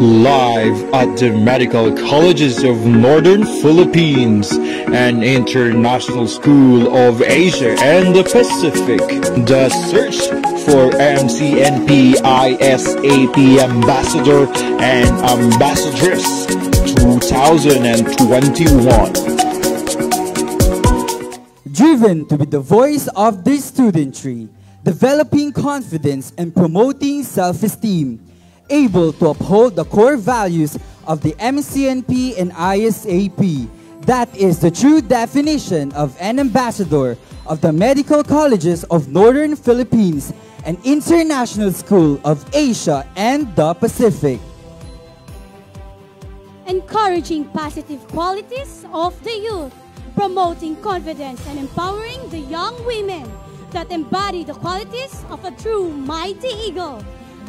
live at the medical colleges of Northern Philippines and International School of Asia and the Pacific. The search for MCNP ISAP Ambassador and Ambassadress 2021. Driven to be the voice of the studentry, developing confidence and promoting self-esteem, able to uphold the core values of the MCNP and ISAP. That is the true definition of an ambassador of the Medical Colleges of Northern Philippines and International School of Asia and the Pacific. Encouraging positive qualities of the youth, promoting confidence and empowering the young women that embody the qualities of a true mighty eagle.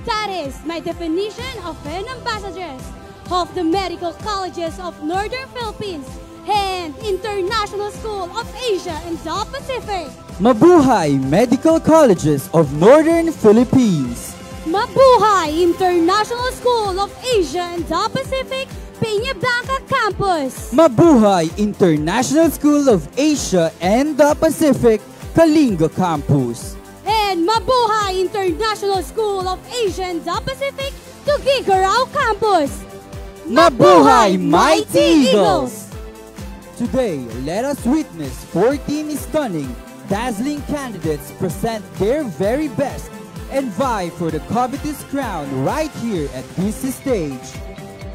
That is my definition of an ambassadress of the Medical Colleges of Northern Philippines and International School of Asia and the Pacific. Mabuhay Medical Colleges of Northern Philippines! Mabuhay International School of Asia and the Pacific, Peña Blanca Campus! Mabuhay International School of Asia and the Pacific, Kalinga Campus! And Mabuhay International School of Asia and the Pacific, to Tuguegarao Campus! Mabuhay Mighty Eagles! Today, let us witness 14 stunning, dazzling candidates present their very best and vie for the covetous crown right here at this stage.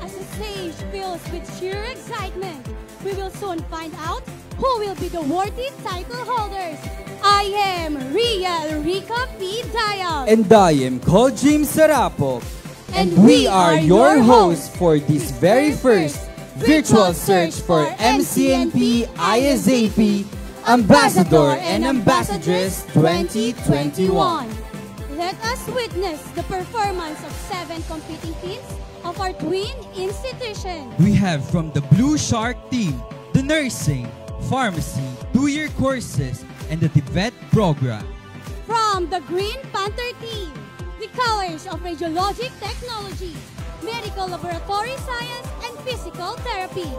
As the stage fills with sheer excitement, we will soon find out who will be the worthy title holders. I am Ria Rica P. Dial. And I am called James Sarapo. And we are your hosts for this very first virtual search for MCNP ISAP Ambassador and Ambassadress 2021. Let us witness the performance of seven competing teams of our twin institution. We have from the Blue Shark team, the nursing, pharmacy, two-year courses, and the TVET program. From the Green Panther team, the colors of radiologic technology, medical laboratory science, and physical therapy.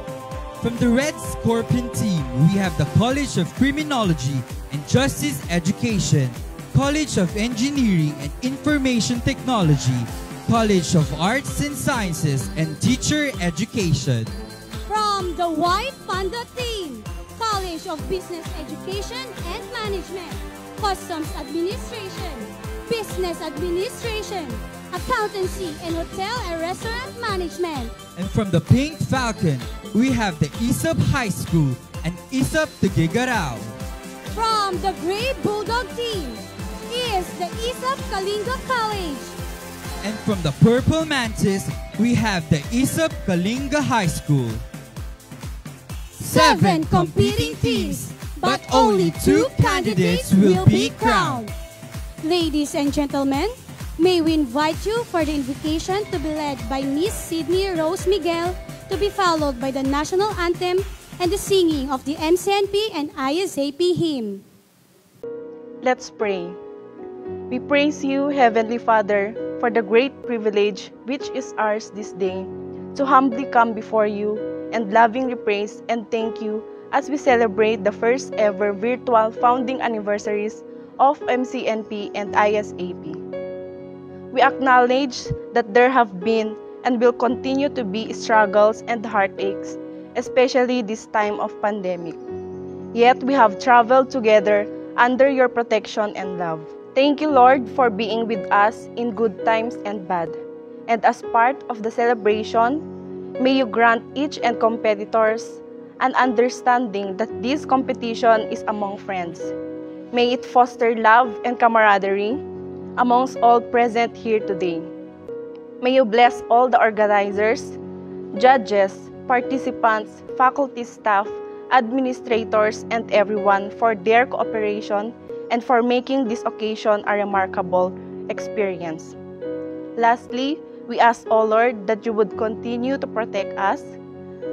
From the Red Scorpion team, we have the College of Criminology and Justice Education, College of Engineering and Information Technology, College of Arts and Sciences, and Teacher Education. From the White Panda team, College of Business Education and Management, Customs Administration, Business Administration, Accountancy and Hotel and Restaurant Management. And from the Pink Falcon, we have the ISAP High School and ISAP Tuguegarao. From the Grey Bulldog team is the ISAP Kalinga College. And from the Purple Mantis, we have the ISAP Kalinga High School. Seven competing teams, but only two candidates will be crowned. Ladies and gentlemen, may we invite you for the invocation to be led by Miss Sydney Rose Miguel to be followed by the national anthem and the singing of the MCNP and ISAP hymn. Let's pray. We praise you, Heavenly Father, for the great privilege which is ours this day to humbly come before you and lovingly praise and thank you as we celebrate the first ever virtual founding anniversaries of MCNP and ISAP. We acknowledge that there have been and will continue to be struggles and heartaches, especially this time of pandemic. Yet we have traveled together under your protection and love. Thank you, Lord, for being with us in good times and bad. And as part of the celebration, may you grant each and competitors an understanding that this competition is among friends. May it foster love and camaraderie amongst all present here today. May you bless all the organizers, judges, participants, faculty staff, administrators, and everyone for their cooperation and for making this occasion a remarkable experience. Lastly, we ask, O Lord, that you would continue to protect us,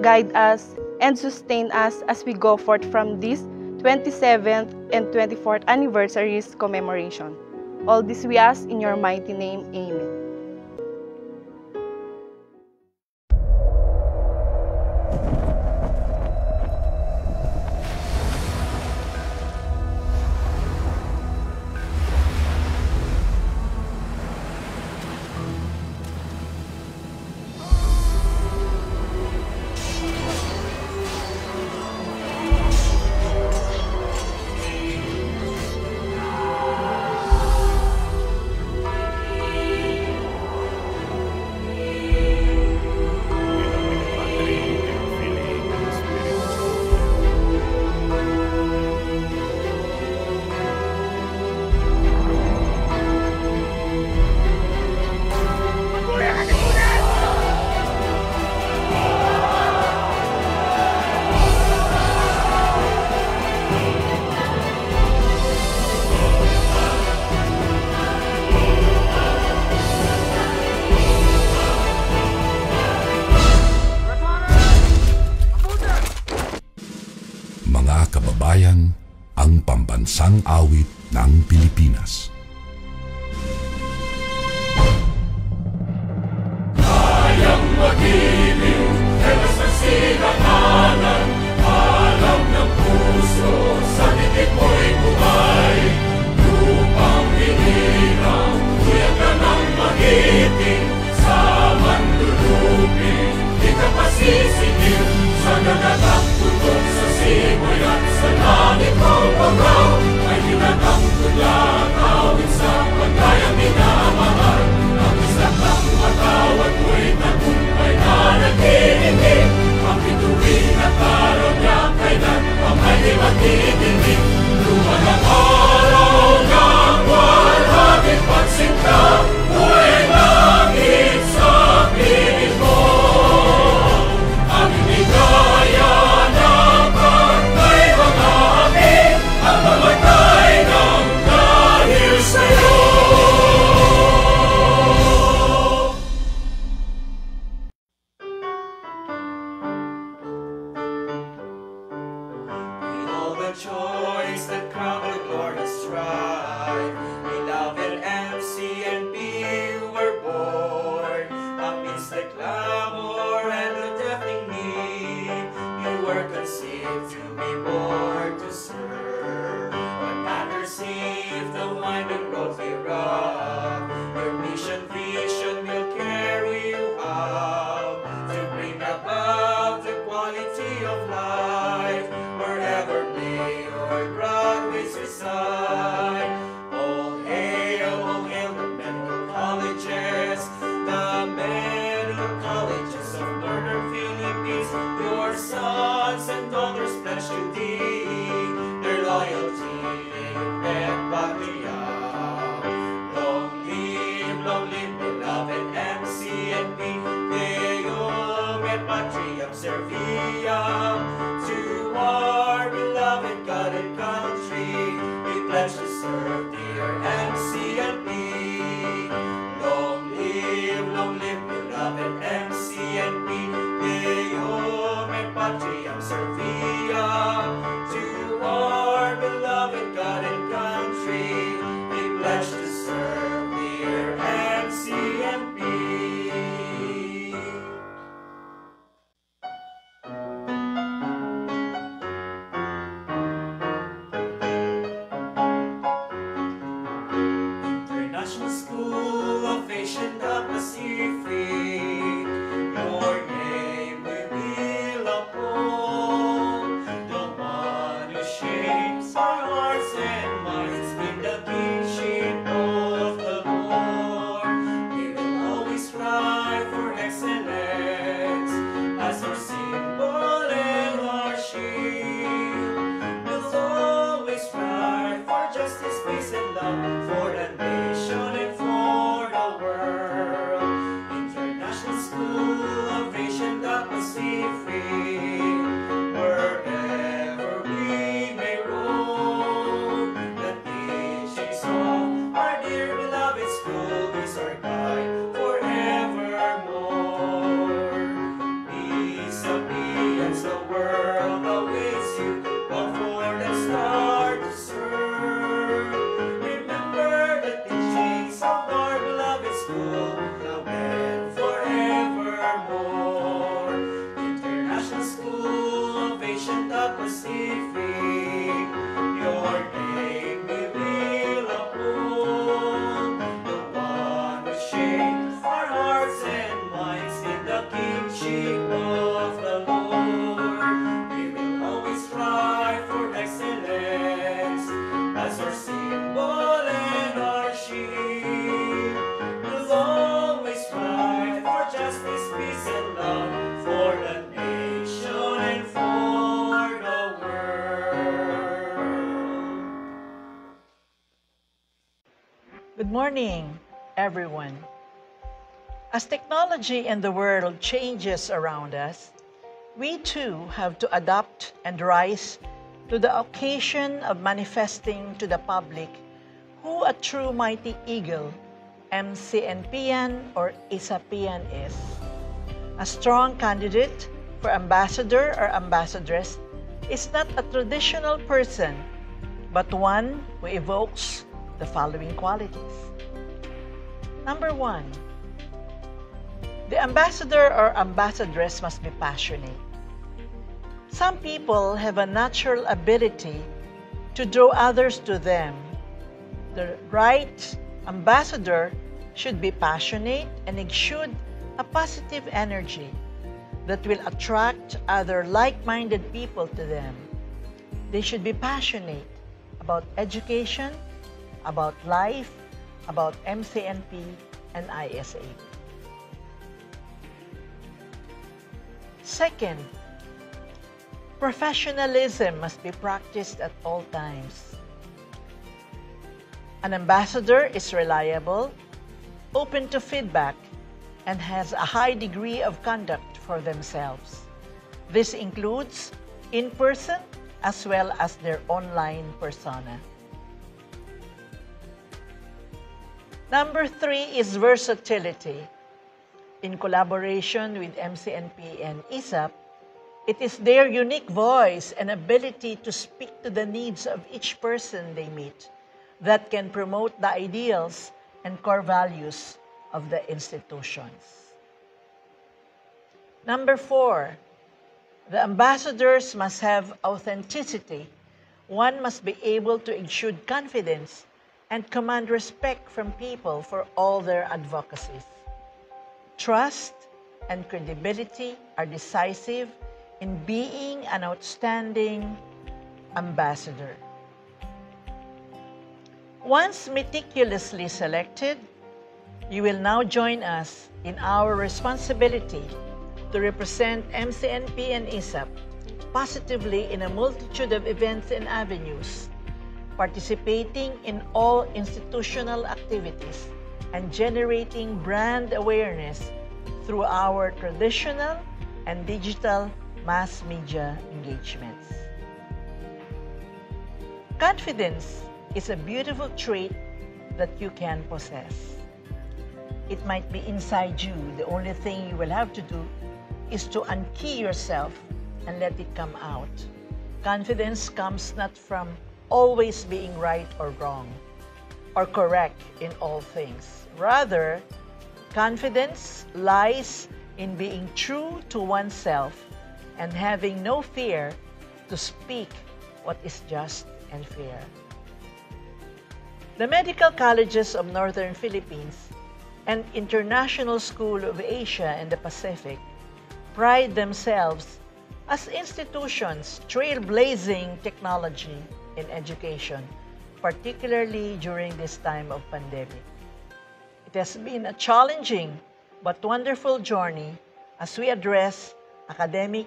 guide us, and sustain us as we go forth from this 27th and 24th anniversaries commemoration. All this we ask in your mighty name. Amen. morning, everyone. As technology and the world changes around us, we too have to adapt and rise to the occasion of manifesting to the public who a true mighty eagle MCNPN or ISAPN is. A strong candidate for ambassador or ambassadress is not a traditional person, but one who evokes the following qualities. Number one, the ambassador or ambassadress must be passionate. Some people have a natural ability to draw others to them. The right ambassador should be passionate and exude a positive energy that will attract other like minded people to them. They should be passionate about education, about life, about MCNP and ISA. Second, professionalism must be practiced at all times. An ambassador is reliable, open to feedback, and has a high degree of conduct for themselves. This includes in person as well as their online persona. Number three is versatility. In collaboration with MCNP and ISAP, it is their unique voice and ability to speak to the needs of each person they meet that can promote the ideals and core values of the institutions. Number four, the ambassadors must have authenticity. One must be able to exude confidence and command respect from people for all their advocacies. Trust and credibility are decisive in being an outstanding ambassador. Once meticulously selected, you will now join us in our responsibility to represent MCNP and ISAP positively in a multitude of events and avenues, participating in all institutional activities, and generating brand awareness through our traditional and digital mass media engagements. Confidence is a beautiful trait that you can possess. It might be inside you. The only thing you will have to do is to unkey yourself and let it come out. Confidence comes not from always being right or wrong or correct in all things. Rather, confidence lies in being true to oneself and having no fear to speak what is just and fair. The medical colleges of Northern Philippines and International School of Asia and the Pacific pride themselves as institutions trailblazing technology in education, particularly during this time of pandemic. It has been a challenging but wonderful journey as we address academic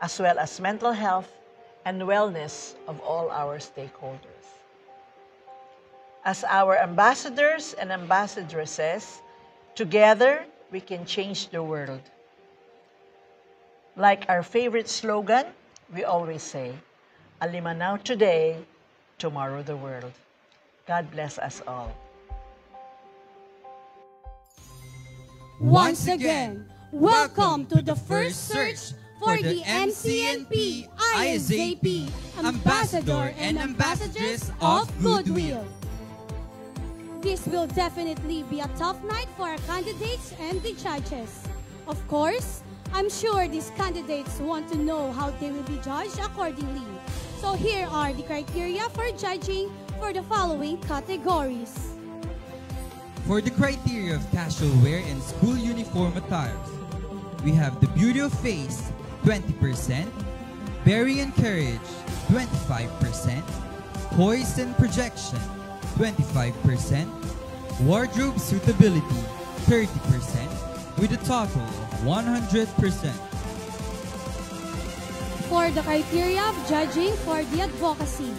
as well as mental health and wellness of all our stakeholders. As our ambassadors and ambassadresses, together we can change the world. Like our favorite slogan, we always say, Alimanao today, tomorrow the world. God bless us all. Once again, welcome to the first search for the MCNP ISAP Ambassador and Ambassadress of Goodwill. This will definitely be a tough night for our candidates and the judges. Of course, I'm sure these candidates want to know how they will be judged accordingly. So here are the criteria for judging for the following categories. For the criteria of casual wear and school uniform attires, we have the beauty of face, 20%, bearing and carriage, 25%, poise and projection, 25%, wardrobe suitability, 30%, with a total of 100%. For the criteria of judging for the advocacy,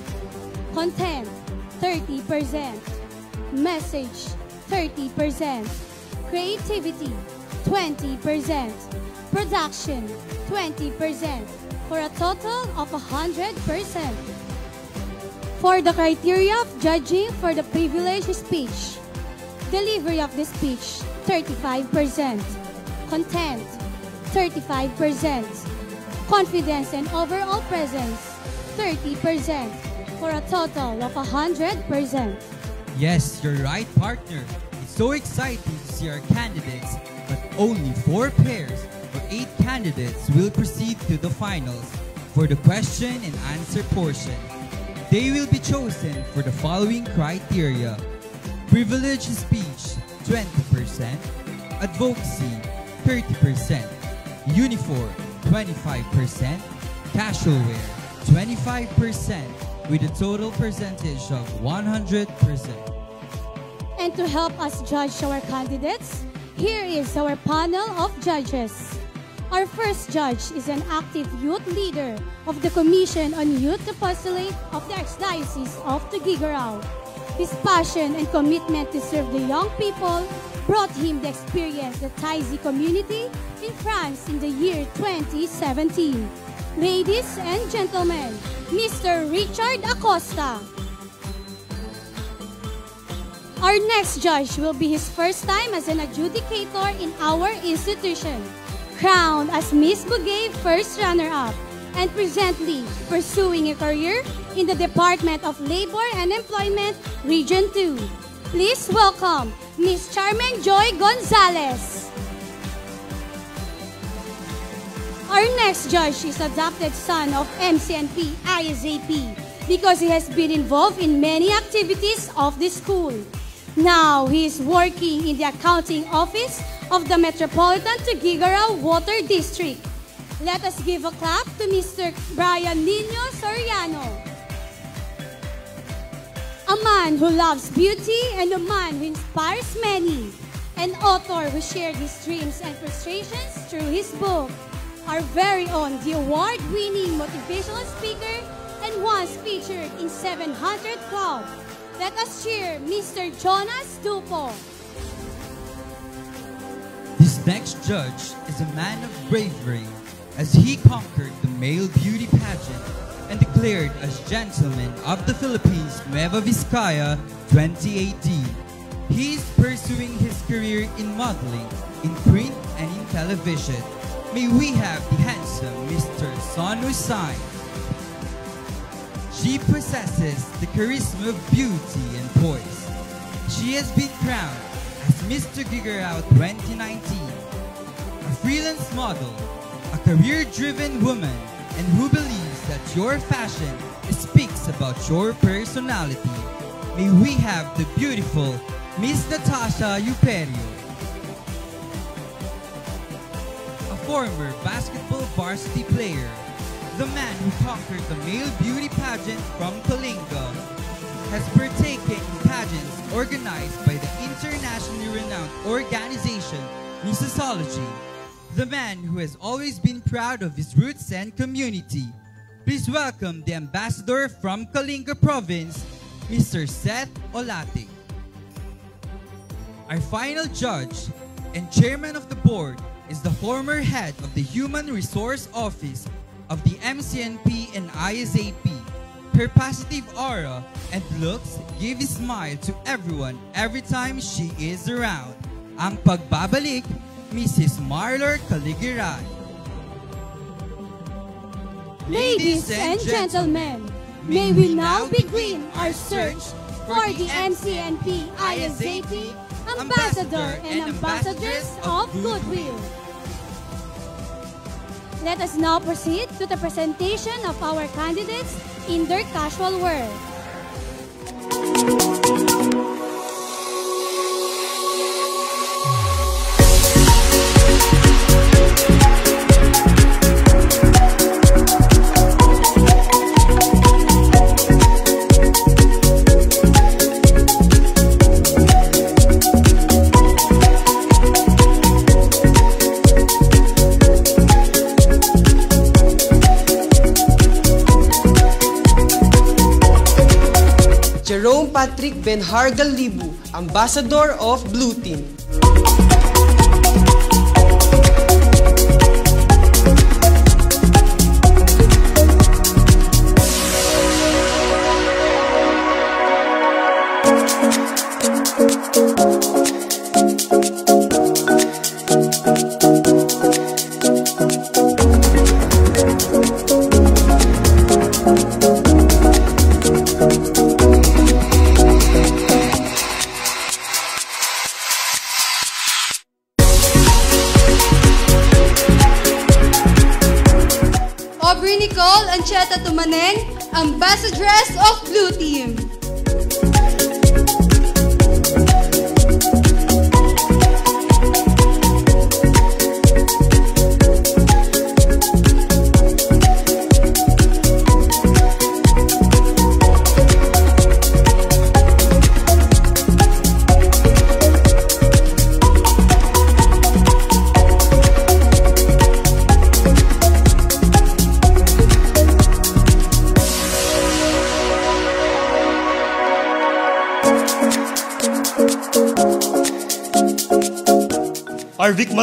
content 30%, message 30%, creativity 20%, production 20%, for a total of 100%. For the criteria of judging for the privileged speech, delivery of the speech 35%, content 35%, confidence and overall presence 30%, for a total of 100%. Yes, you're right, partner. It's so exciting to see our candidates, but only four pairs or eight candidates will proceed to the finals for the question and answer portion. They will be chosen for the following criteria privileged speech 20%, advocacy 30%, uniform 25%, casual wear 25%, with a total percentage of 100%. And to help us judge our candidates, here is our panel of judges. Our first judge is an active youth leader of the Commission on Youth Apostolate of the Archdiocese of Tuguegarao. His passion and commitment to serve the young people brought him the experience the Taizé community in France in the year 2017. Ladies and gentlemen, Mr. Richard Acosta. Our next judge will be his first time as an adjudicator in our institution. Crowned as Miss Bugay First Runner-Up and presently pursuing a career in the Department of Labor and Employment, Region 2. Please welcome Miss Charmen Joy Gonzalez. Our next judge is adopted son of MCNP ISAP because he has been involved in many activities of the school. Now he is working in the accounting office of the Metropolitan Tuguegarao Water District. Let us give a clap to Mr. Brian Nino Soriano. A man who loves beauty and a man who inspires many. An author who shared his dreams and frustrations through his book. Our very own, the award-winning motivational speaker and once featured in 700 Club. Let us cheer Mr. Jonas Dupo. This next judge is a man of bravery as he conquered the male beauty pageant and declared as Gentleman of the Philippines Nueva Vizcaya 2018. He is pursuing his career in modeling, in print, and in television. May we have the handsome Mr. Son Hussain. She possesses the charisma of beauty and poise. She has been crowned as Mr. Gigarao 2019, a freelance model, a career-driven woman, and who believes that your fashion speaks about your personality. May we have the beautiful Miss Natasha Euperio. A former basketball varsity player, the man who conquered the male beauty pageant from Kalinga, has partaken in pageants organized by the internationally renowned organization Musicology, the man who has always been proud of his roots and community. Please welcome the ambassador from Kalinga province, Mr. Seth Olate. Our final judge and chairman of the board is the former head of the Human Resource Office of the MCNP and ISAP. Her positive aura and looks give a smile to everyone every time she is around. Ang pagbabalik, Mrs. Marlor Caligiran. Ladies and gentlemen, may we now begin our search for the MCNP ISAP Ambassador and Ambassadress of Goodwill. Let us now proceed to the presentation of our candidates in their casual wear. Patrick Benhargal Libu, Ambassador of Blue Team.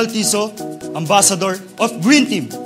Maltiso, Ambassador of Green Team.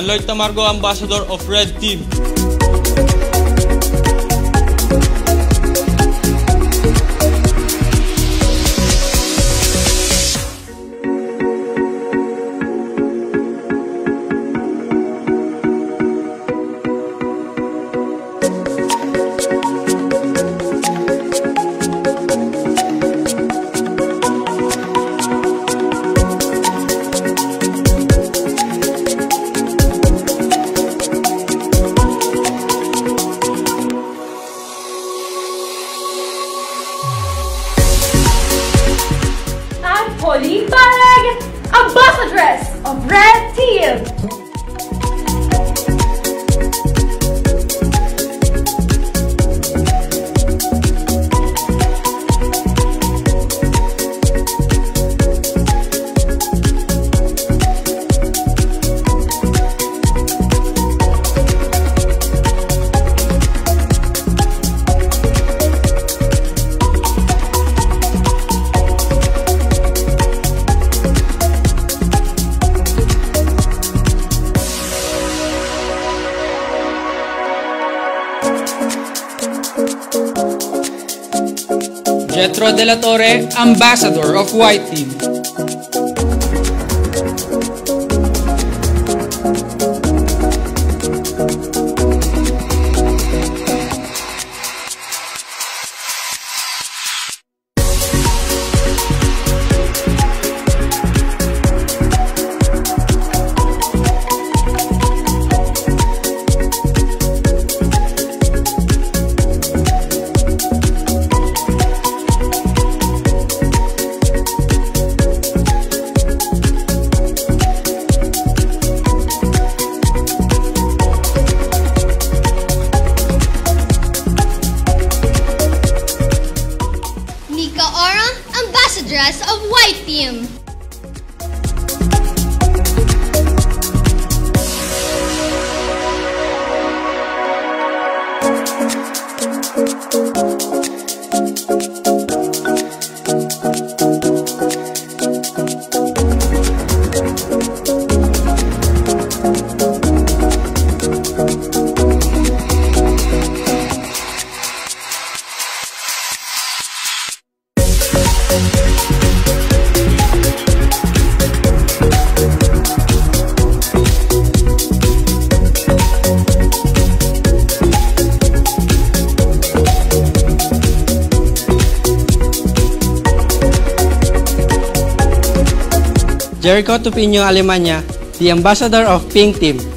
John Lloyd Tamargo, Ambassador of Red Team. Ambassador of White Team. Jericho Tupino Alemania, the ambassador of Pink Team.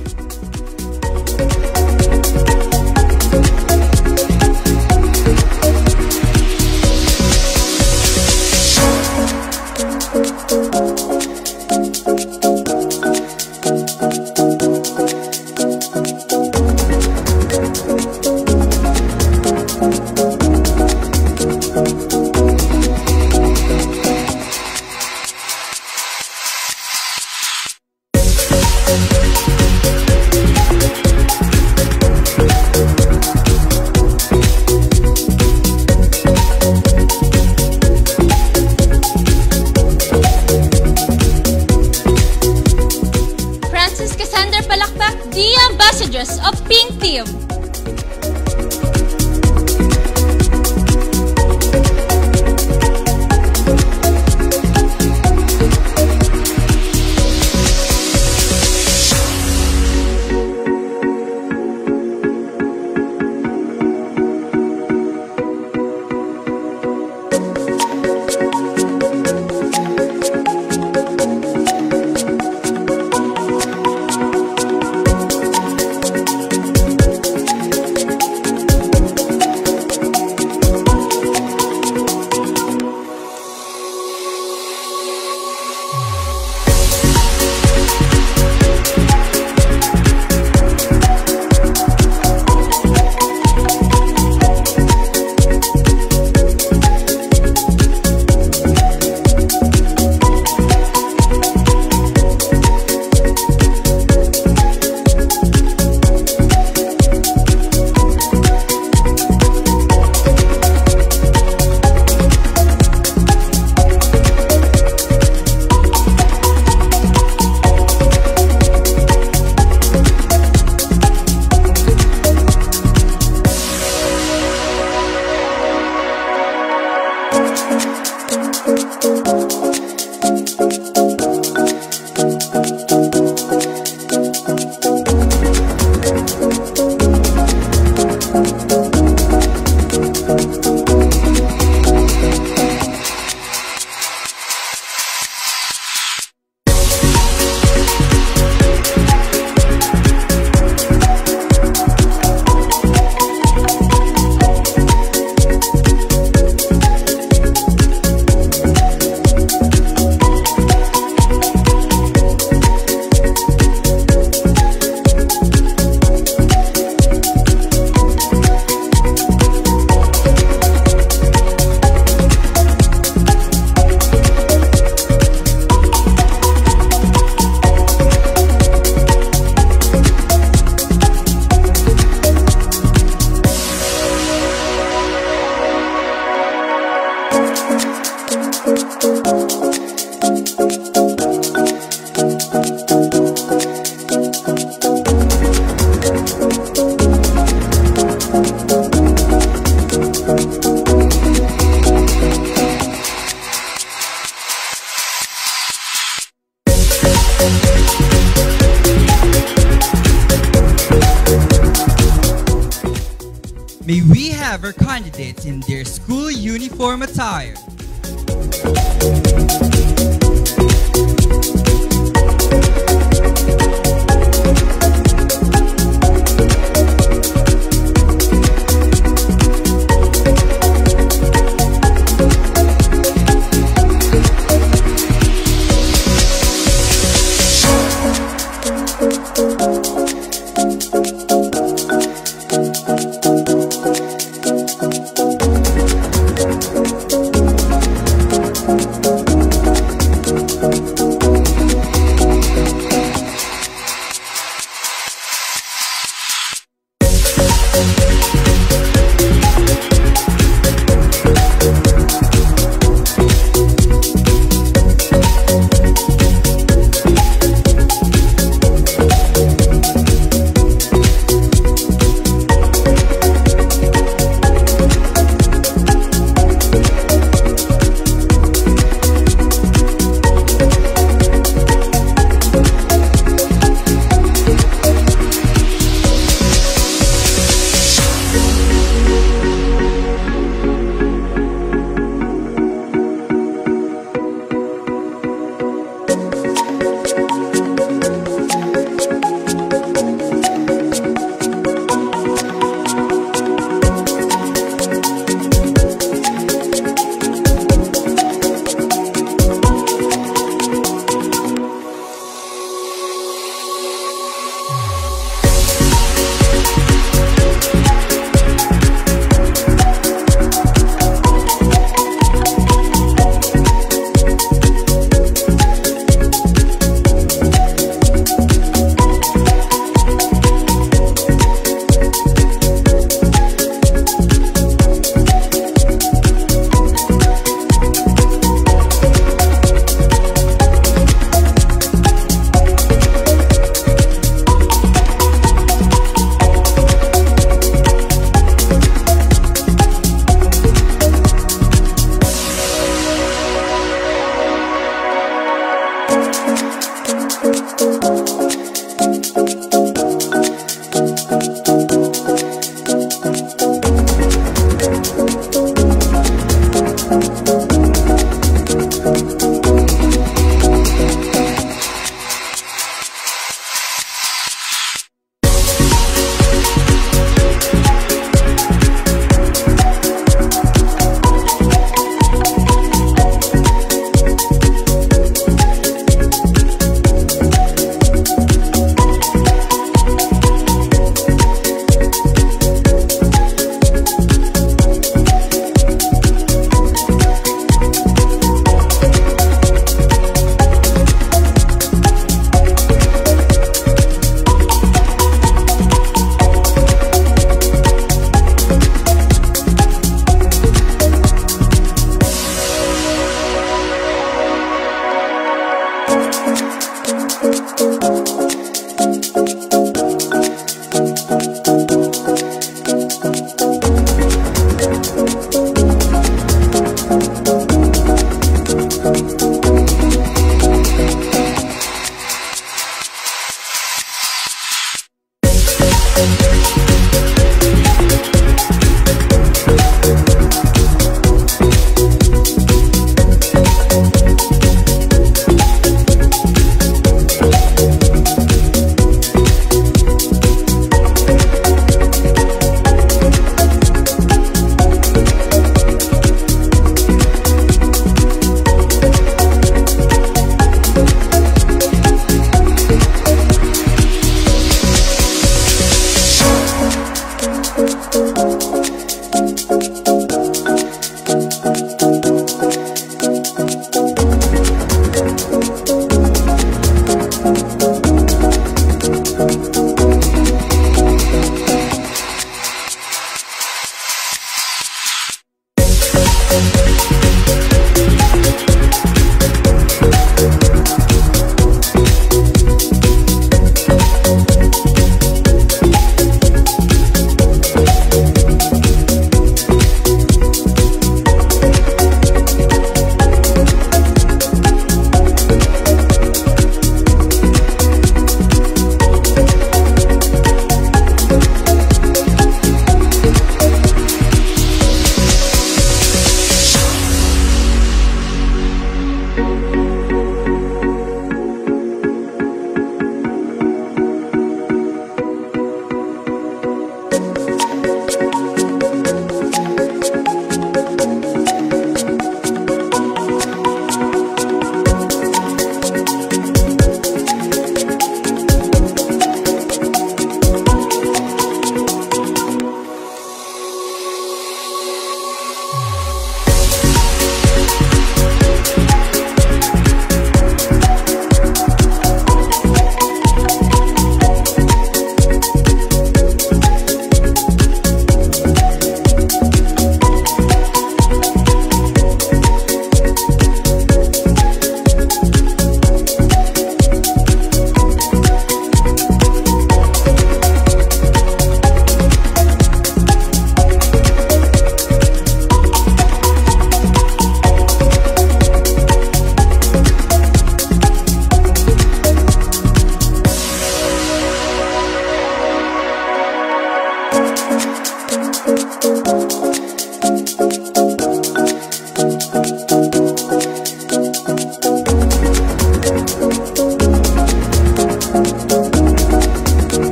Of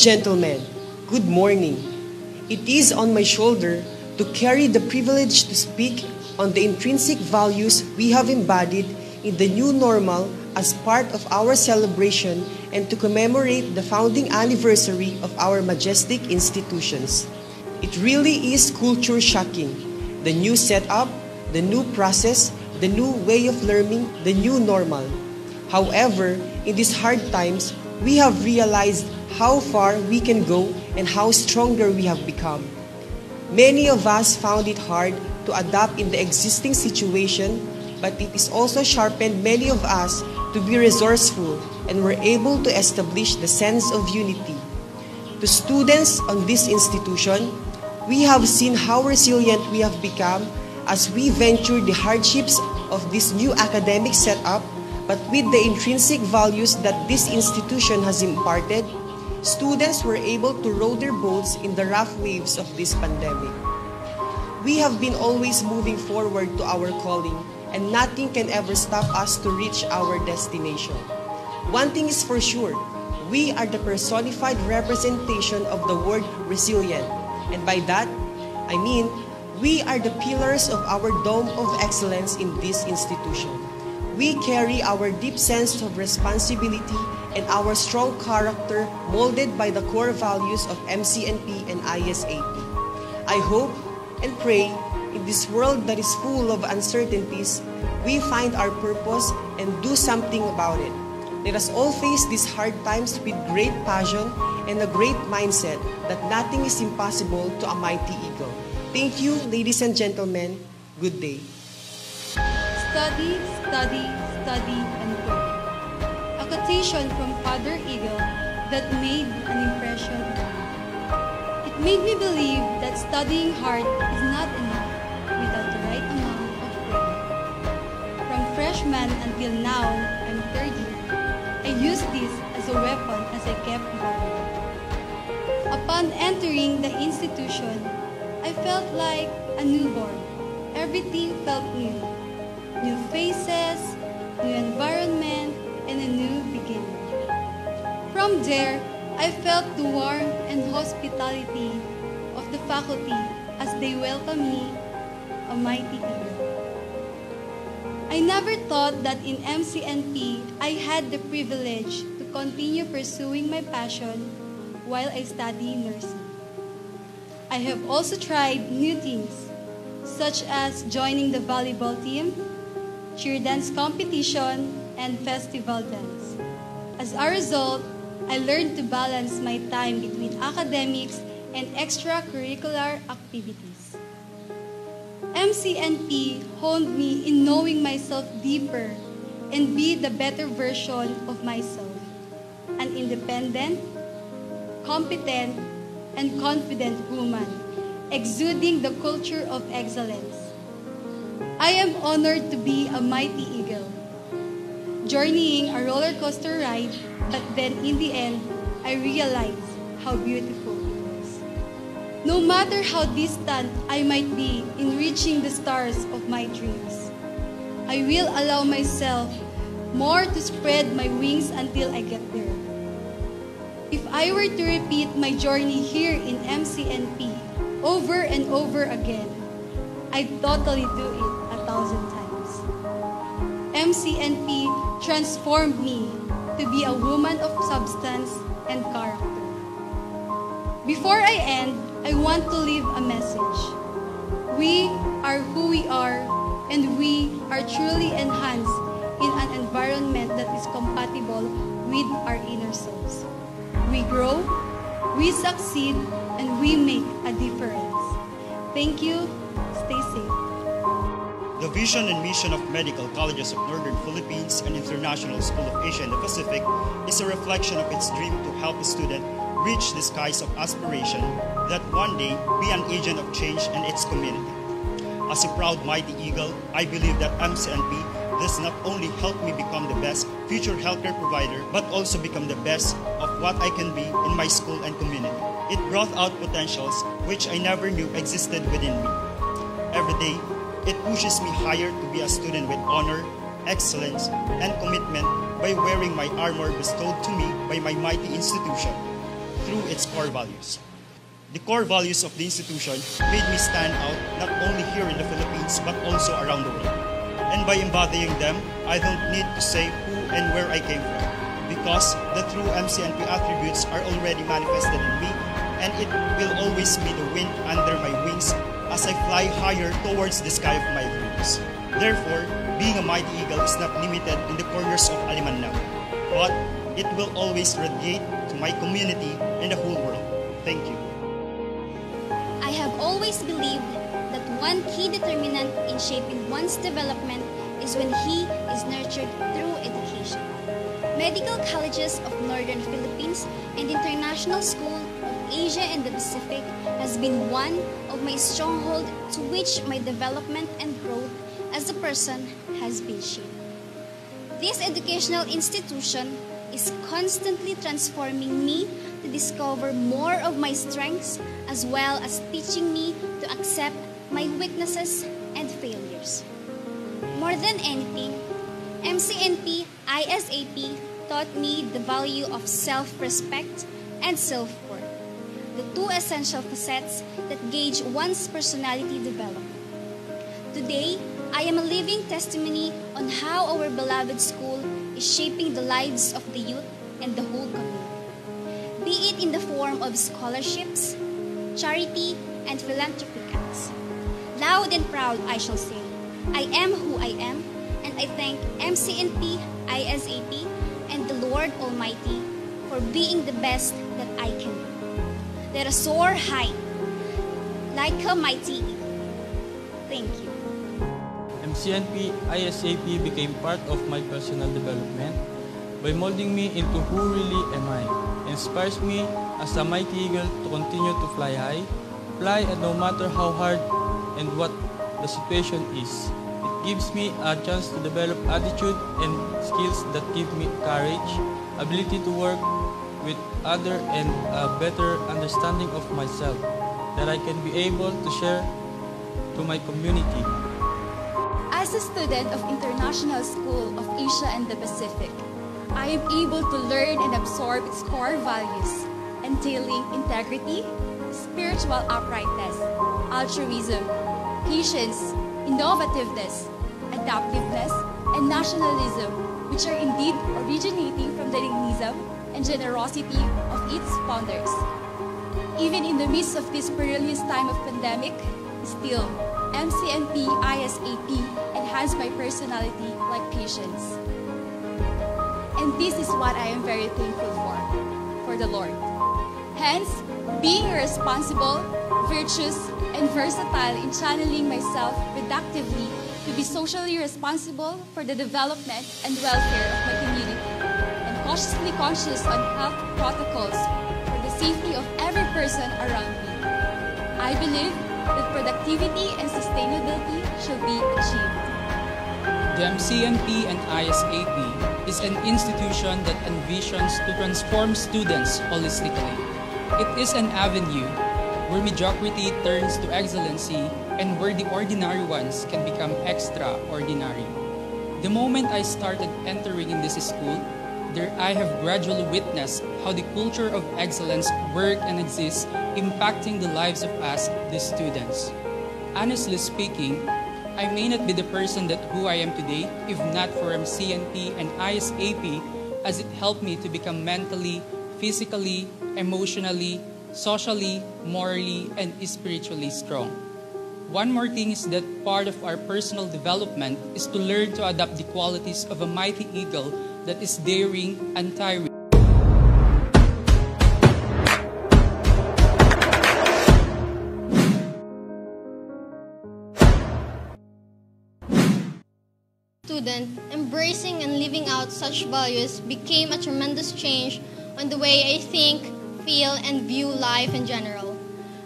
gentlemen, good morning. It is on my shoulder to carry the privilege to speak on the intrinsic values we have embodied in the new normal as part of our celebration and to commemorate the founding anniversary of our majestic institutions. It really is culture shocking. The new setup, the new process, the new way of learning, the new normal. However, in these hard times, we have realized how far we can go and how stronger we have become. Many of us found it hard to adapt in the existing situation, but it is also sharpened many of us to be resourceful and were able to establish the sense of unity. To students on this institution, we have seen how resilient we have become as we venture the hardships of this new academic setup, but with the intrinsic values that this institution has imparted, students were able to row their boats in the rough waves of this pandemic. We have been always moving forward to our calling, and nothing can ever stop us to reach our destination. One thing is for sure, we are the personified representation of the word resilient. And by that, I mean, we are the pillars of our dome of excellence in this institution. We carry our deep sense of responsibility and our strong character molded by the core values of MCNP and ISAP. I hope and pray in this world that is full of uncertainties, we find our purpose and do something about it. Let us all face these hard times with great passion and a great mindset that nothing is impossible to a mighty eagle. Thank you, ladies and gentlemen. Good day. Study, study, study, quotation from Father Eagle that made an impression on me. It made me believe that studying hard is not enough without the right amount of prayer. From freshman until now, I'm third year. I used this as a weapon as I kept going. Upon entering the institution, I felt like a newborn. Everything felt new. New faces, new environment, and a new. From there, I felt the warmth and hospitality of the faculty as they welcomed me, a mighty eagle. I never thought that in MCNP I had the privilege to continue pursuing my passion while I study nursing. I have also tried new things, such as joining the volleyball team, cheer dance competition, and festival dance. As a result, I learned to balance my time between academics and extracurricular activities. MCNP honed me in knowing myself deeper and be the better version of myself, an independent, competent, and confident woman, exuding the culture of excellence. I am honored to be a mighty eagle, journeying a roller coaster ride, but then in the end, I realized how beautiful it is. No matter how distant I might be in reaching the stars of my dreams, I will allow myself more to spread my wings until I get there. If I were to repeat my journey here in MCNP over and over again, I'd totally do it a thousand times. MCNP transformed me to be a woman of substance and character. Before I end, I want to leave a message. We are who we are, and we are truly enhanced in an environment that is compatible with our inner selves. We grow, we succeed, and we make a difference. Thank you. The vision and mission of Medical Colleges of Northern Philippines and International School of Asia and the Pacific is a reflection of its dream to help a student reach the skies of aspiration that one day be an agent of change in its community. As a proud mighty eagle, I believe that MCNP does not only help me become the best future healthcare provider, but also become the best of what I can be in my school and community. It brought out potentials which I never knew existed within me. Every day, it pushes me higher to be a student with honor, excellence, and commitment by wearing my armor bestowed to me by my mighty institution. through its core values. The core values of the institution made me stand out not only here in the Philippines but also around the world. And by embodying them, I don't need to say who and where I came from because the true MCNP attributes are already manifested in me and it will always be the wind under my wings as I fly higher towards the sky of my dreams. Therefore, being a mighty eagle is not limited in the corners of Alimannao, but it will always radiate to my community and the whole world. Thank you. I have always believed that one key determinant in shaping one's development is when he is nurtured through education. Medical colleges of Northern Philippines and International School of Asia and the Pacific has been one of my stronghold to which my development and growth as a person has been shaped. This educational institution is constantly transforming me to discover more of my strengths as well as teaching me to accept my weaknesses and failures. More than anything, MCNP ISAP taught me the value of self-respect and self-worth, the two essential facets that gauge one's personality development. Today, I am a living testimony on how our beloved school is shaping the lives of the youth and the whole community. Be it in the form of scholarships, charity, and philanthropic acts. Loud and proud, I shall say, I am who I am, and I thank MCNP, ISAP, and the Lord Almighty for being the best that I can us soar high, like a mighty eagle. Thank you. MCNP ISAP became part of my personal development by molding me into who really am I. Inspires me as a mighty eagle to continue to fly high, fly and no matter how hard and what the situation is. It gives me a chance to develop attitude and skills that give me courage, ability to work with other and a better understanding of myself that I can be able to share to my community. As a student of International School of Asia and the Pacific, I am able to learn and absorb its core values, entailing integrity, spiritual uprightness, altruism, patience, innovativeness, adaptiveness, and nationalism, which are indeed originating from the dynamism and generosity of its founders. Even in the midst of this perilous time of pandemic, still, MCNP ISAP enhanced my personality like patience. And this is what I am very thankful for, for the Lord. Hence, being responsible, virtuous, and versatile in channeling myself productively to be socially responsible for the development and welfare cautiously conscious on health protocols for the safety of every person around me. I believe that productivity and sustainability shall be achieved. The MCNP and ISAP is an institution that envisions to transform students holistically. It is an avenue where mediocrity turns to excellency and where the ordinary ones can become extraordinary. The moment I started entering in this school, there I have gradually witnessed how the culture of excellence work and exists, impacting the lives of us, the students. Honestly speaking, I may not be the person that who I am today if not for MCNP and ISAP as it helped me to become mentally, physically, emotionally, socially, morally, and spiritually strong. One more thing is that part of our personal development is to learn to adapt the qualities of a mighty eagle that is daring, and tiring. student, embracing and living out such values became a tremendous change on the way I think, feel, and view life in general.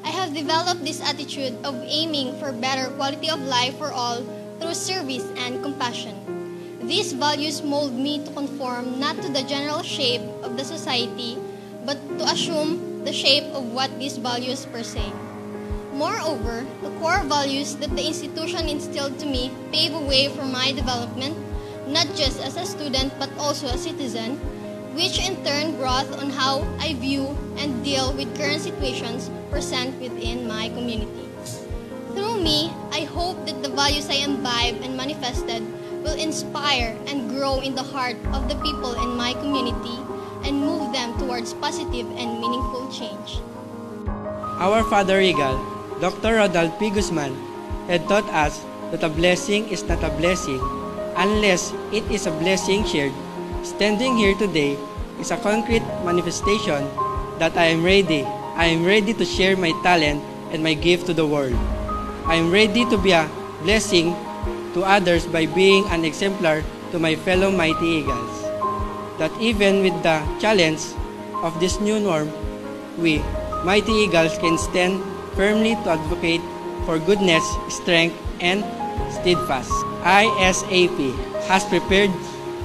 I have developed this attitude of aiming for better quality of life for all through service and compassion. These values mold me to conform not to the general shape of the society, but to assume the shape of what these values per se. Moreover, the core values that the institution instilled to me pave a way for my development, not just as a student but also a citizen, which in turn brought on how I view and deal with current situations present within my community. Through me, I hope that the values I imbibe and manifested will inspire and grow in the heart of the people in my community and move them towards positive and meaningful change. Our Father Eagle, Dr. Ronald P. Guzman, had taught us that a blessing is not a blessing unless it is a blessing shared. Standing here today is a concrete manifestation that I am ready. I am ready to share my talent and my gift to the world. I am ready to be a blessing to others by being an exemplar to my fellow mighty eagles. That even with the challenge of this new norm, we, mighty eagles, can stand firmly to advocate for goodness, strength, and steadfast. ISAP has prepared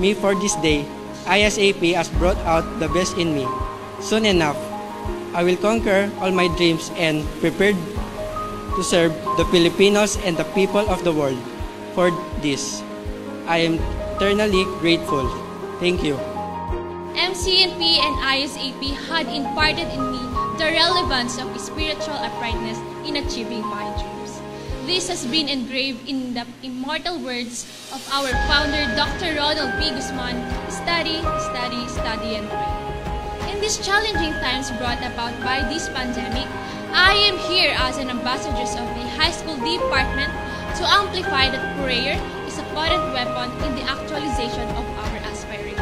me for this day. ISAP has brought out the best in me. Soon enough, I will conquer all my dreams and prepared to serve the Filipinos and the people of the world. For this, I am eternally grateful. Thank you. MCNP and ISAP had imparted in me the relevance of spiritual uprightness in achieving my dreams. This has been engraved in the immortal words of our founder, Dr. Ronald P. Guzman, study, study, study, and pray. In these challenging times brought about by this pandemic, I am here as an ambassador of the high school department to amplify that prayer is a potent weapon in the actualization of our aspiration.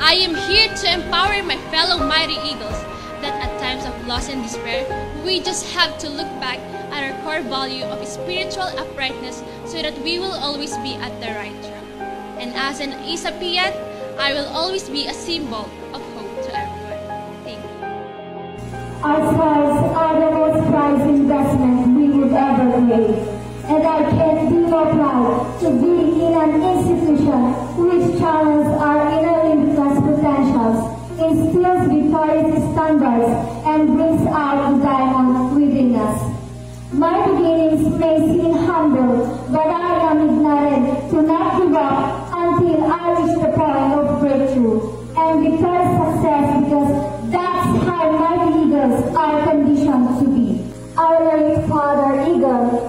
I am here to empower my fellow mighty eagles that at times of loss and despair, we just have to look back at our core value of spiritual uprightness so that we will always be at the right track. And as an Isapian, I will always be a symbol of hope to everyone. Thank you. Our scars are the most prized investment we would ever make. And I can't be more proud to be in an institution which challenges our inner limitless potentials, instills victorious standards, and brings out the diamond within us. My beginnings may seem humble, but I am ignorant to not give up until I reach the point of breakthrough and victorious success because that's how mighty eagles are conditioned to be. Our late father eagle.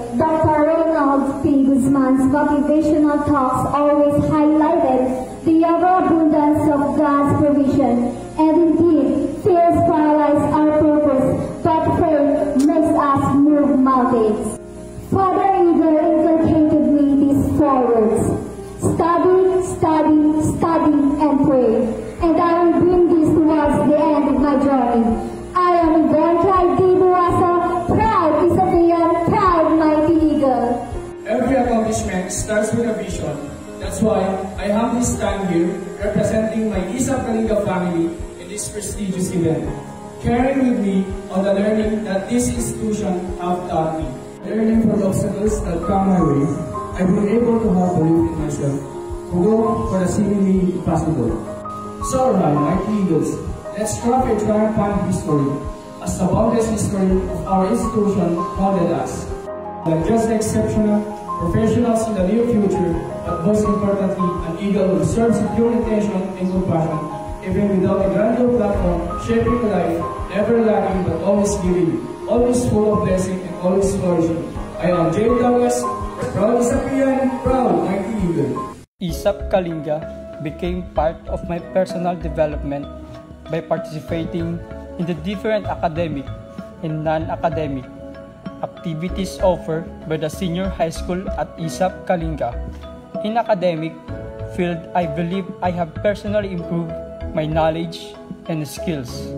Guzman's motivational talks always highlighted the overabundance of God's provision and indeed fears paralyze our purpose, but faith makes us move mountains. Father starts with a vision. That's why I humbly stand here representing my ISAP Kalinga family in this prestigious event, carrying with me on the learning that this institution have taught me. Learning from the obstacles that come my way, I've been able to have belief in myself, to go for the seemingly impossible. So alright, mighty eagles, let's craft a triumphant history as the boundless history of our institution molded us. Like just exceptional professionals in the near future, but most importantly, an eagle who serves with pure intention and compassion, even without a grandeur platform, shaping life, never lacking but always giving, always full of blessing and always flourishing. I am Jay Douglas, proud Isapian, proud mighty eagle. ISAP Kalinga became part of my personal development by participating in the different academic and non-academic activities offered by the senior high school at ISAP Kalinga. In academic field, I believe I have personally improved my knowledge and skills,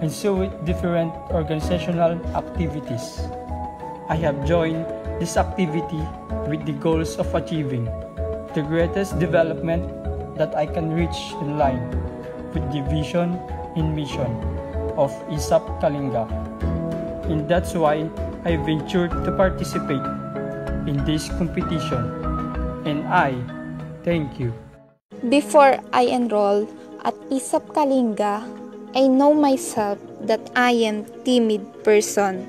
and so with different organizational activities. I have joined this activity with the goals of achieving the greatest development that I can reach in line with the vision and mission of ISAP Kalinga. And that's why I ventured to participate in this competition. And I thank you. Before I enroll at ISAP Kalinga, I know myself that I am timid person.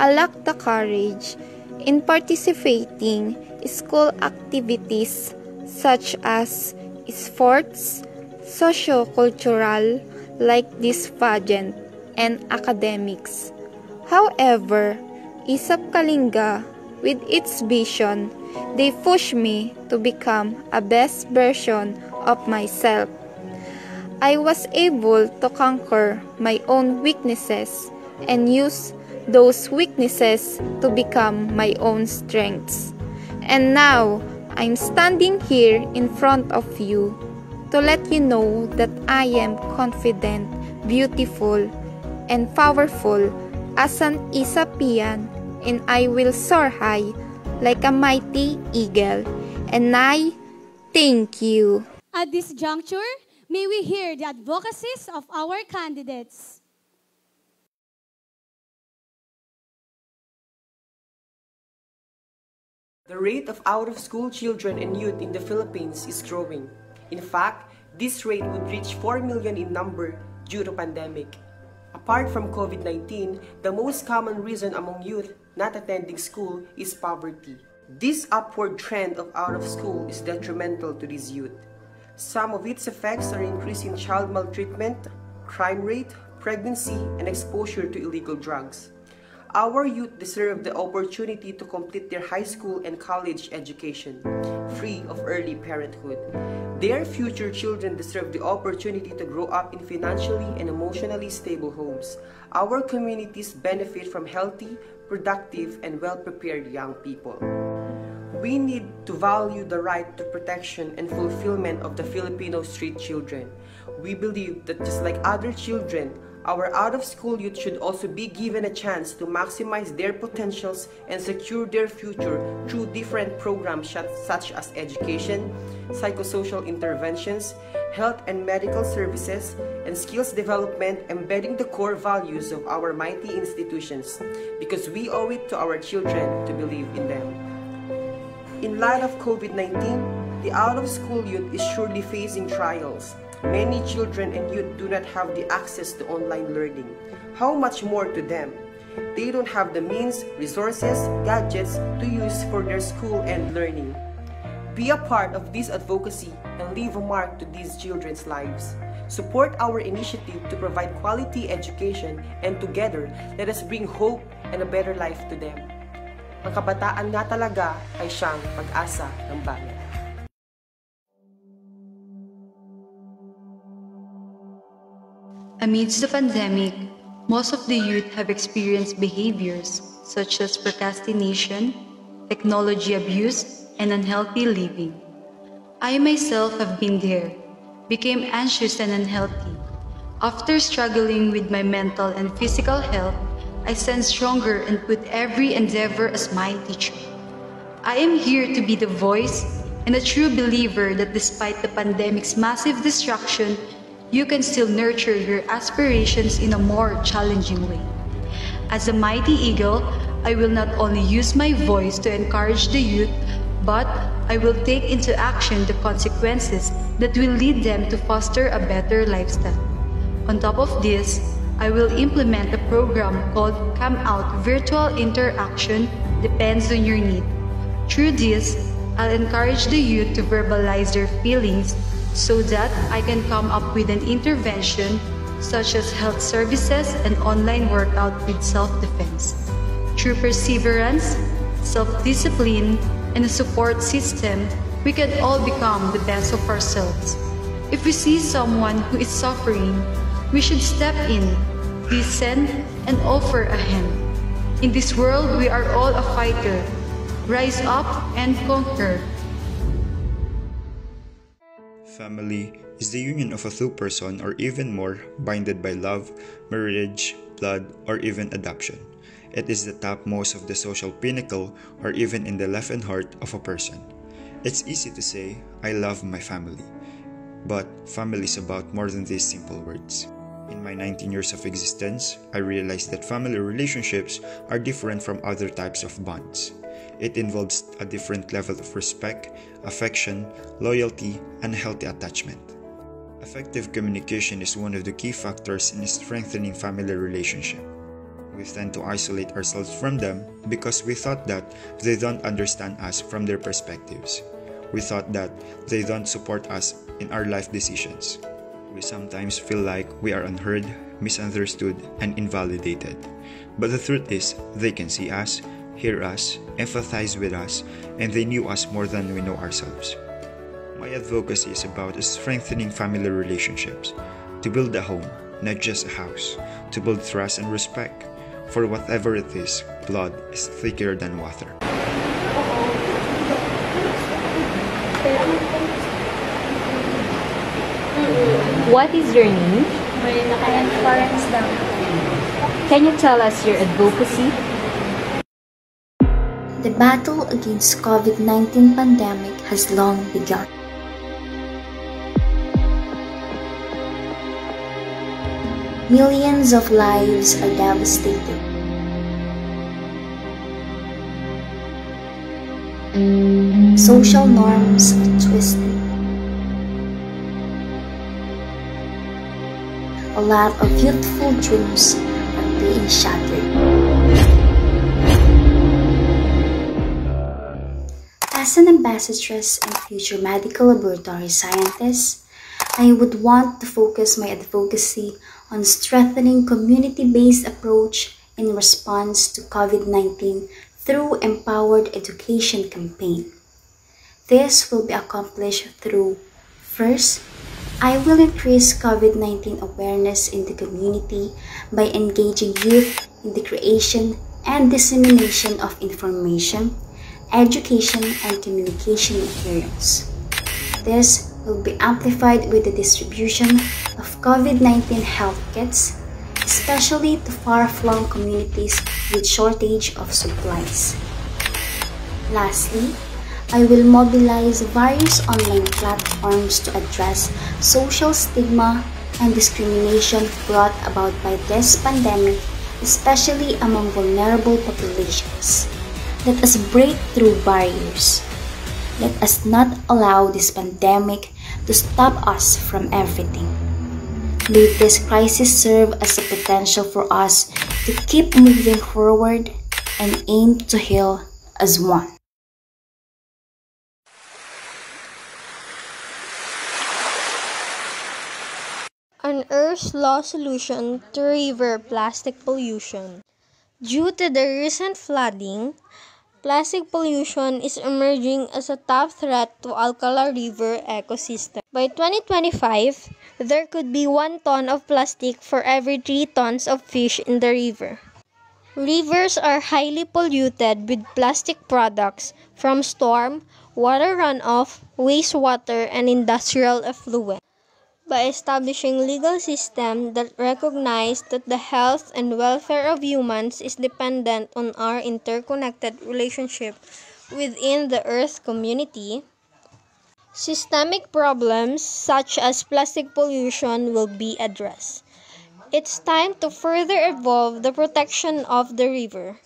I lack the courage in participating school activities such as sports, socio-cultural like this pageant, and academics. However, Isap Kalinga, with its vision, they push me to become a best version of myself. I was able to conquer my own weaknesses and use those weaknesses to become my own strengths. And now, I'm standing here in front of you to let you know that I am confident, beautiful, and powerful as an Isapian, and I will soar high like a mighty eagle. And I thank you. At this juncture, may we hear the advocacies of our candidates. The rate of out-of-school children and youth in the Philippines is growing. In fact, this rate would reach 4 million in number due to pandemic. Apart from COVID-19, the most common reason among youth not attending school is poverty. This upward trend of out of school is detrimental to these youth. Some of its effects are increase in child maltreatment, crime rate, pregnancy, and exposure to illegal drugs. Our youth deserve the opportunity to complete their high school and college education, free of early parenthood. Their future children deserve the opportunity to grow up in financially and emotionally stable homes. Our communities benefit from healthy, productive, and well-prepared young people. We need to value the right to protection and fulfillment of the Filipino street children. We believe that just like other children, our out-of-school youth should also be given a chance to maximize their potentials and secure their future through different programs such as education, psychosocial interventions, health and medical services, and skills development embedding the core values of our mighty institutions because we owe it to our children to believe in them. In light of COVID-19, the out-of-school youth is surely facing trials Many children and youth do not have the access to online learning. How much more to them? They don't have the means, resources, gadgets to use for their school and learning. Be a part of this advocacy and leave a mark to these children's lives. Support our initiative to provide quality education and together, let us bring hope and a better life to them. Ang kabataan nga talaga ay siyang pag-asa ng bayan. Amidst the pandemic, most of the youth have experienced behaviors such as procrastination, technology abuse, and unhealthy living. I myself have been there, became anxious and unhealthy. After struggling with my mental and physical health, I stand stronger and put every endeavor as my teacher. I am here to be the voice and a true believer that despite the pandemic's massive destruction you can still nurture your aspirations in a more challenging way. As a mighty eagle, I will not only use my voice to encourage the youth, but I will take into action the consequences that will lead them to foster a better lifestyle. On top of this, I will implement a program called Come Out Virtual Interaction Depends on Your Need. Through this, I'll encourage the youth to verbalize their feelings so that I can come up with an intervention such as health services and online workout with self-defense. Through perseverance, self-discipline, and a support system, we can all become the best of ourselves. If we see someone who is suffering, we should step in, listen, and offer a hand. In this world, we are all a fighter. Rise up and conquer. Family is the union of a two person or even more binded by love, marriage, blood, or even adoption. It is the topmost of the social pinnacle or even in the life and heart of a person. It's easy to say, I love my family. But family is about more than these simple words. In my 19 years of existence, I realized that family relationships are different from other types of bonds. It involves a different level of respect, affection, loyalty, and healthy attachment. Effective communication is one of the key factors in strengthening family relationship. We tend to isolate ourselves from them because we thought that they don't understand us from their perspectives. We thought that they don't support us in our life decisions. We sometimes feel like we are unheard, misunderstood, and invalidated. But the truth is, they can see us, hear us, empathize with us, and they knew us more than we know ourselves. My advocacy is about strengthening family relationships, to build a home, not just a house, to build trust and respect. For whatever it is, blood is thicker than water. What is your name? I am Florence Can you tell us your advocacy? The battle against COVID-19 pandemic has long begun. Millions of lives are devastated. Social norms are twisted. A lot of youthful dreams are being shattered. As an ambassadress and future medical laboratory scientist, I would want to focus my advocacy on strengthening community-based approach in response to COVID-19 through empowered education campaign. This will be accomplished through first, I will increase COVID-19 awareness in the community by engaging youth in the creation and dissemination of information, education, and communication materials. This will be amplified with the distribution of COVID-19 health kits, especially to far-flung communities with shortage of supplies. Lastly, I will mobilize various online platforms to address social stigma and discrimination brought about by this pandemic, especially among vulnerable populations. Let us break through barriers. Let us not allow this pandemic to stop us from everything. May this crisis serve as a potential for us to keep moving forward and aim to heal as one. Unearths law solution to river plastic pollution. Due to the recent flooding, plastic pollution is emerging as a top threat to Alcala River ecosystem. By 2025, there could be 1 ton of plastic for every 3 tons of fish in the river. Rivers are highly polluted with plastic products from storm, water runoff, wastewater, and industrial effluent. By establishing legal systems that recognize that the health and welfare of humans is dependent on our interconnected relationship within the Earth community, systemic problems such as plastic pollution will be addressed. It's time to further evolve the protection of the river.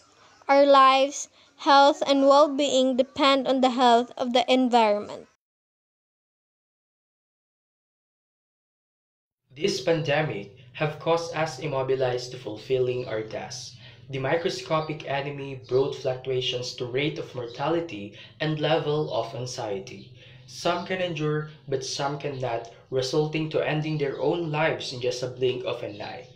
Our lives, health, and well-being depend on the health of the environment. This pandemic have caused us immobilized to fulfilling our tasks. The microscopic enemy brought fluctuations to rate of mortality and level of anxiety. Some can endure, but some cannot, resulting to ending their own lives in just a blink of an eye.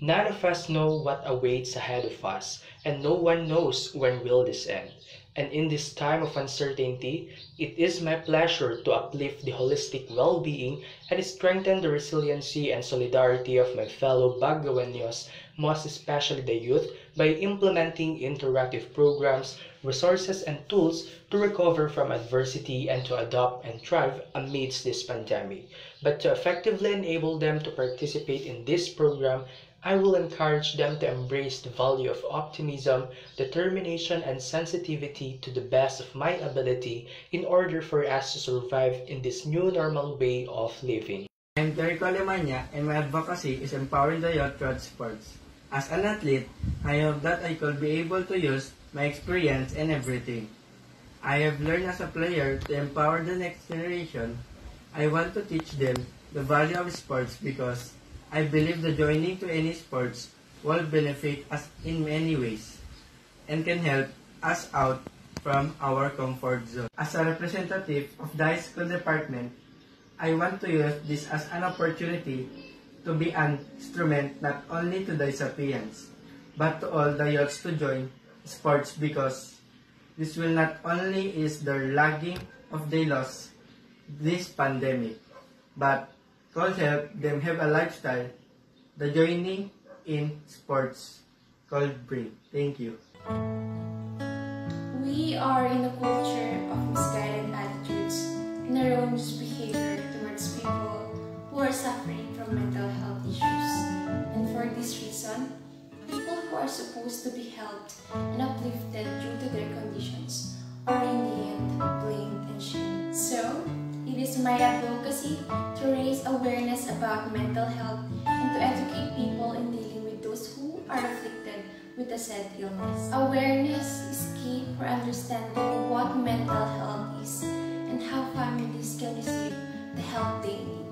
None of us know what awaits ahead of us, and no one knows when will this end. And in this time of uncertainty, it is my pleasure to uplift the holistic well-being and strengthen the resiliency and solidarity of my fellow Bagaweños, most especially the youth, by implementing interactive programs, resources, and tools to recover from adversity and to adopt and thrive amidst this pandemic. But to effectively enable them to participate in this program, I will encourage them to embrace the value of optimism, determination, and sensitivity to the best of my ability in order for us to survive in this new normal way of living. I'm Jericho Alimannao and my advocacy is empowering the youth through sports. As an athlete, I hope that I could be able to use my experience and everything. I have learned as a player to empower the next generation. I want to teach them the value of sports because I believe that joining to any sports will benefit us in many ways and can help us out from our comfort zone. As a representative of the high school department, I want to use this as an opportunity to be an instrument not only to the Isapians, but to all the youths to join sports because this will not only is the lagging of the loss this pandemic, but will help them have a lifestyle, the joining in sports called Brave. Thank you. We are in a culture of misguided attitudes and erroneous behavior towards people who are suffering from mental health issues. And for this reason, people who are supposed to be helped and uplifted due to their conditions are in the end blamed and shamed. So, it is my advocacy to raise awareness about mental health and to educate people in dealing with those who are afflicted with a said illness. Awareness is key for understanding what mental health is and how families can receive the help they need.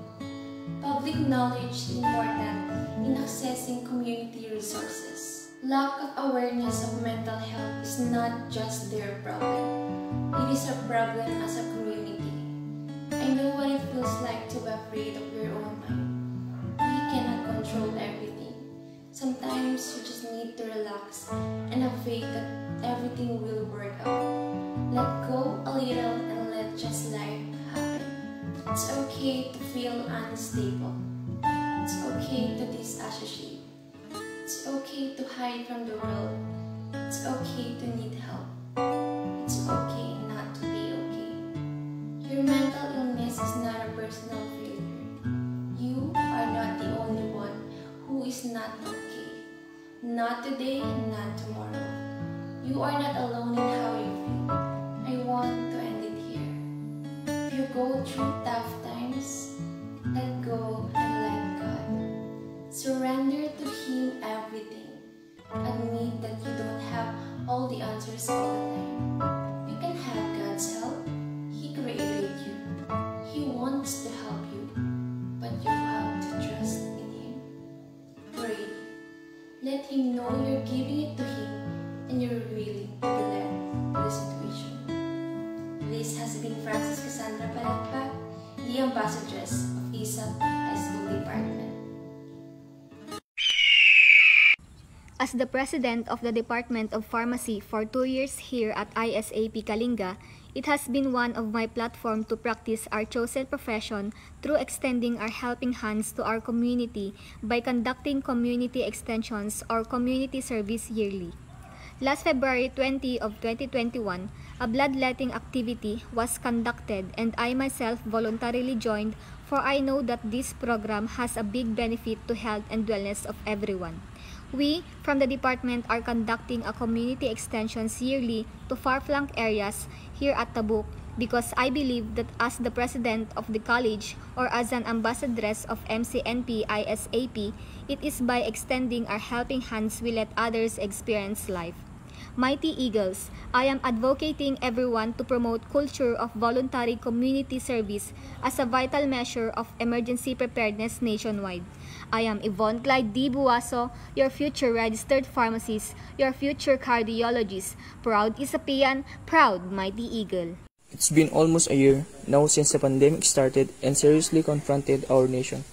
Public knowledge is important in accessing community resources. Lack of awareness of mental health is not just their problem. It is a problem as a community. I know what it feels like to be afraid of your own mind. We cannot control everything. Sometimes you just need to relax and have faith that everything will work out. Let go a little and let just life happen. It's okay to feel unstable. It's okay to disassociate. It's okay to hide from the world. It's okay to need help. It's okay You are not alone in how you feel. I want to end it here. If you go through tough The president of the Department of Pharmacy for two years here at ISAP Kalinga, it has been one of my platform to practice our chosen profession through extending our helping hands to our community by conducting community extensions or community service yearly. Last February 20 of 2021, a bloodletting activity was conducted and I myself voluntarily joined for I know that this program has a big benefit to health and wellness of everyone. We from the department are conducting a community extensions yearly to far-flung areas here at Tabuk because I believe that as the president of the college or as an ambassadress of MCNP ISAP, it is by extending our helping hands we let others experience life. Mighty Eagles, I am advocating everyone to promote culture of voluntary community service as a vital measure of emergency preparedness nationwide. I am Yvonne Clyde D. Buaso, your future registered pharmacist, your future cardiologist, proud Isapian, proud Mighty Eagle. It's been almost a year now since the pandemic started and seriously confronted our nation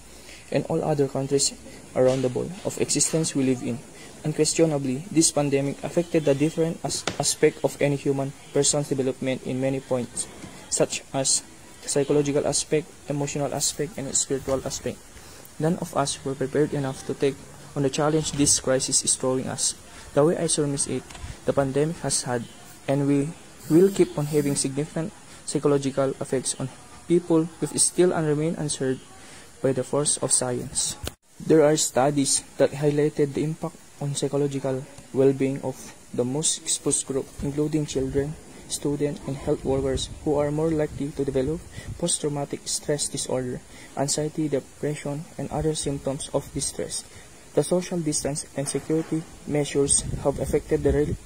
and all other countries around the world of existence we live in. Unquestionably, this pandemic affected the different as aspect of any human person's development in many points, such as the psychological aspect, emotional aspect, and spiritual aspect. None of us were prepared enough to take on the challenge this crisis is throwing us. The way I surmise it, the pandemic has had, and we will keep on having significant psychological effects on people with still remain unserved by the force of science. There are studies that highlighted the impact on psychological well-being of the most exposed group, including children, students, and health workers who are more likely to develop post-traumatic stress disorder, anxiety, depression, and other symptoms of distress. The social distance and security measures have affected the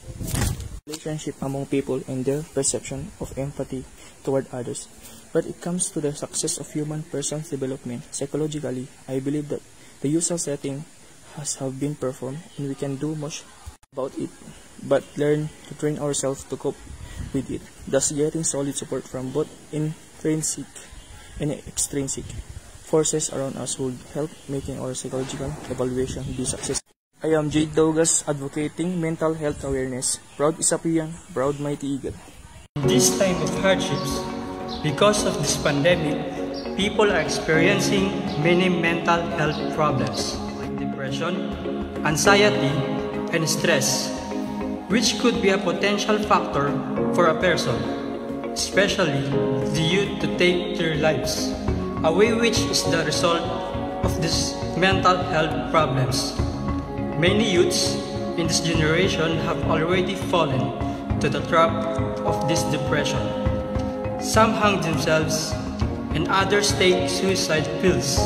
relationship among people and their perception of empathy toward others. But it comes to the success of human person's development. Psychologically, I believe that the usual setting has have been performed and we can do much about it, but learn to train ourselves to cope with it, thus getting solid support from both intrinsic and extrinsic forces around us would help making our psychological evaluation be successful. I am Jade Douglas, advocating mental health awareness. Proud Isapian, proud Mighty Eagle. In This time of hardships, because of this pandemic, people are experiencing many mental health problems like depression, anxiety, and stress, which could be a potential factor for a person, especially the youth to take their lives, away which is the result of these mental health problems. Many youths in this generation have already fallen to the trap of this depression. Some hang themselves and others take suicide pills.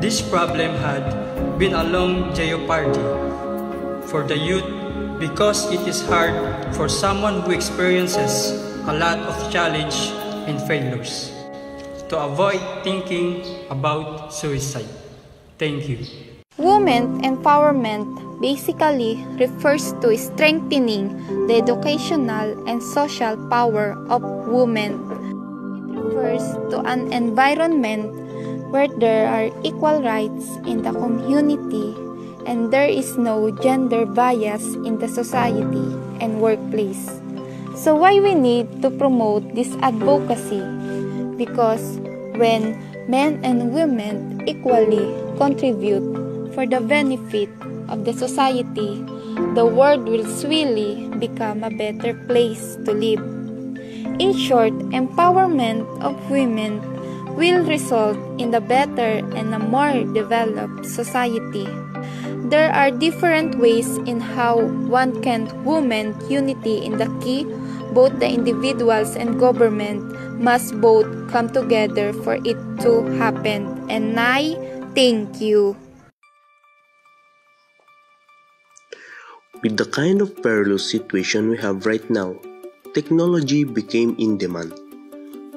This problem had been a long jeopardy for the youth because it is hard for someone who experiences a lot of challenge and failures to avoid thinking about suicide. Thank you. Women empowerment basically refers to strengthening the educational and social power of women. It refers to an environment where there are equal rights in the community and there is no gender bias in the society and workplace. So why we need to promote this advocacy? Because when men and women equally contribute for the benefit of the society, the world will surely become a better place to live. In short, empowerment of women will result in a better and a more developed society. There are different ways in how one can women unity in the key. Both the individuals and government must both come together for it to happen. And I thank you. With the kind of perilous situation we have right now, technology became in demand.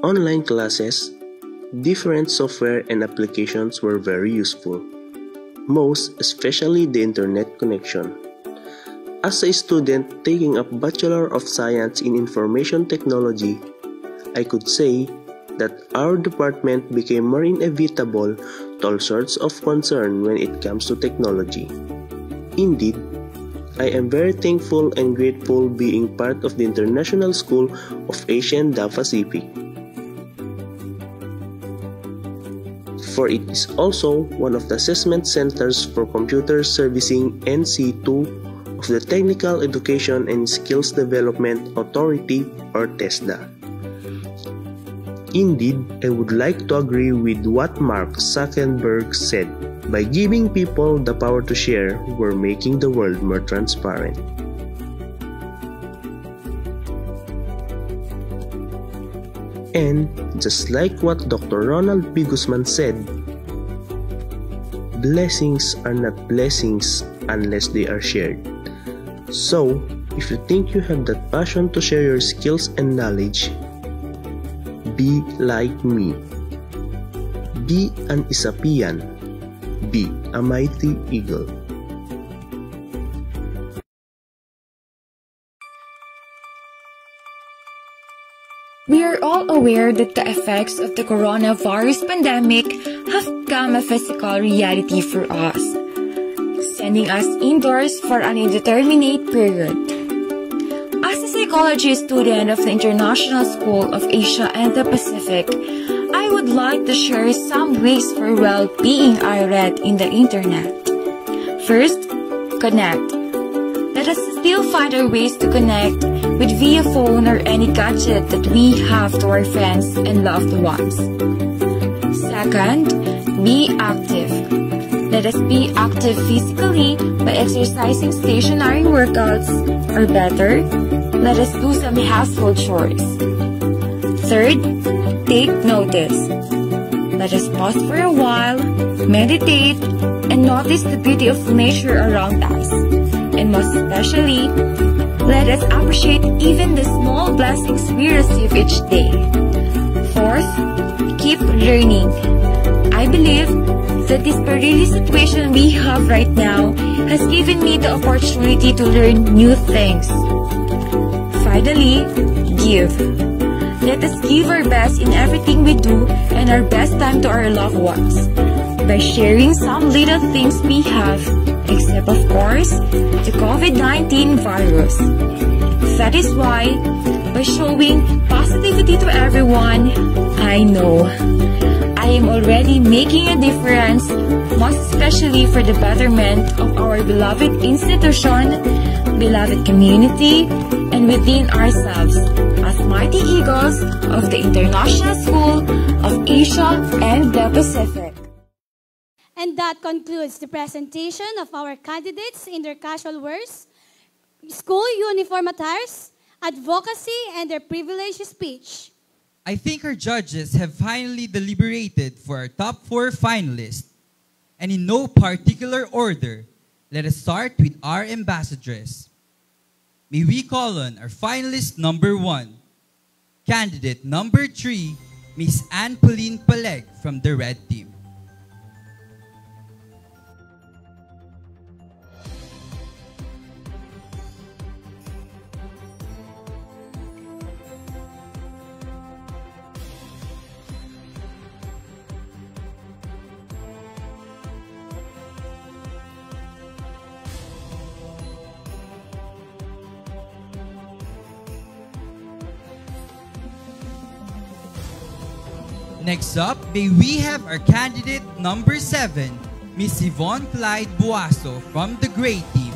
Online classes, different software and applications were very useful, most especially the internet connection. As a student taking up Bachelor of Science in Information Technology, I could say that our department became more inevitable to all sorts of concern when it comes to technology. Indeed, I am very thankful and grateful being part of the International School of Asia and the Pacific. For it is also one of the assessment centers for computer servicing NC2 of the Technical Education and Skills Development Authority or TESDA. Indeed, I would like to agree with what Mark Zuckerberg said. By giving people the power to share, we're making the world more transparent. And just like what Dr. Ronald P. Guzman said, blessings are not blessings unless they are shared. So, if you think you have that passion to share your skills and knowledge, be like me. Be an Isapian. Be a mighty eagle. We are all aware that the effects of the coronavirus pandemic have become a physical reality for us, sending us indoors for an indeterminate period. As a psychology student of the International School of Asia and the Pacific, I would like to share some ways for well-being I read in the internet. First, connect. Let us still find our ways to connect with via phone or any gadget that we have to our friends and loved ones. Second, be active. Let us be active physically by exercising stationary workouts, or better, let us do some household chores. Third, take notice. Let us pause for a while, meditate, and notice the beauty of nature around us. And most especially, let us appreciate even the small blessings we receive each day. Fourth, keep learning. I believe that this perilous situation we have right now has given me the opportunity to learn new things. Finally, give. Let us give our best in everything we do and our best time to our loved ones by sharing some little things we have, except of course, the COVID-19 virus. That is why, by showing positivity to everyone, I know I am already making a difference, most especially for the betterment of our beloved institution, beloved community, and within ourselves as mighty eagles of the International School of Asia and the Pacific. And that concludes the presentation of our candidates in their casual wears, school uniform attires, advocacy, and their privileged speech. I think our judges have finally deliberated for our top four finalists. And in no particular order, let us start with our ambassadress. May we call on our finalist number one, candidate number three, Miss Anne Pauline Paleg from the red team. Next up, may we have our candidate number 7, Miss Yvonne Clyde Buaso from the Gray Team.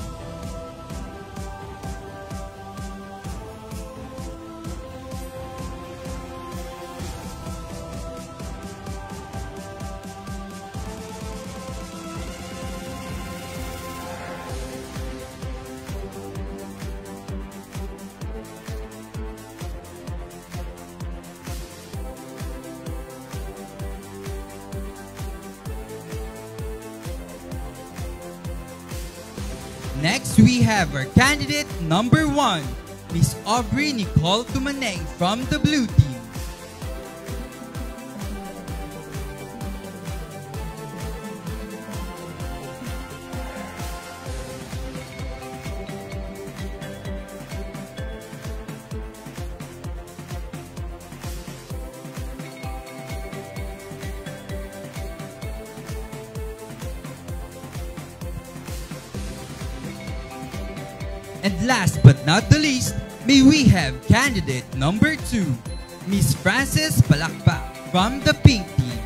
Have our candidate number 1, Miss Aubrey Nicole Tumaneng from the Blue Team. Not the least, may we have candidate number 2, Miss Frances Palakpak from the Pink Team.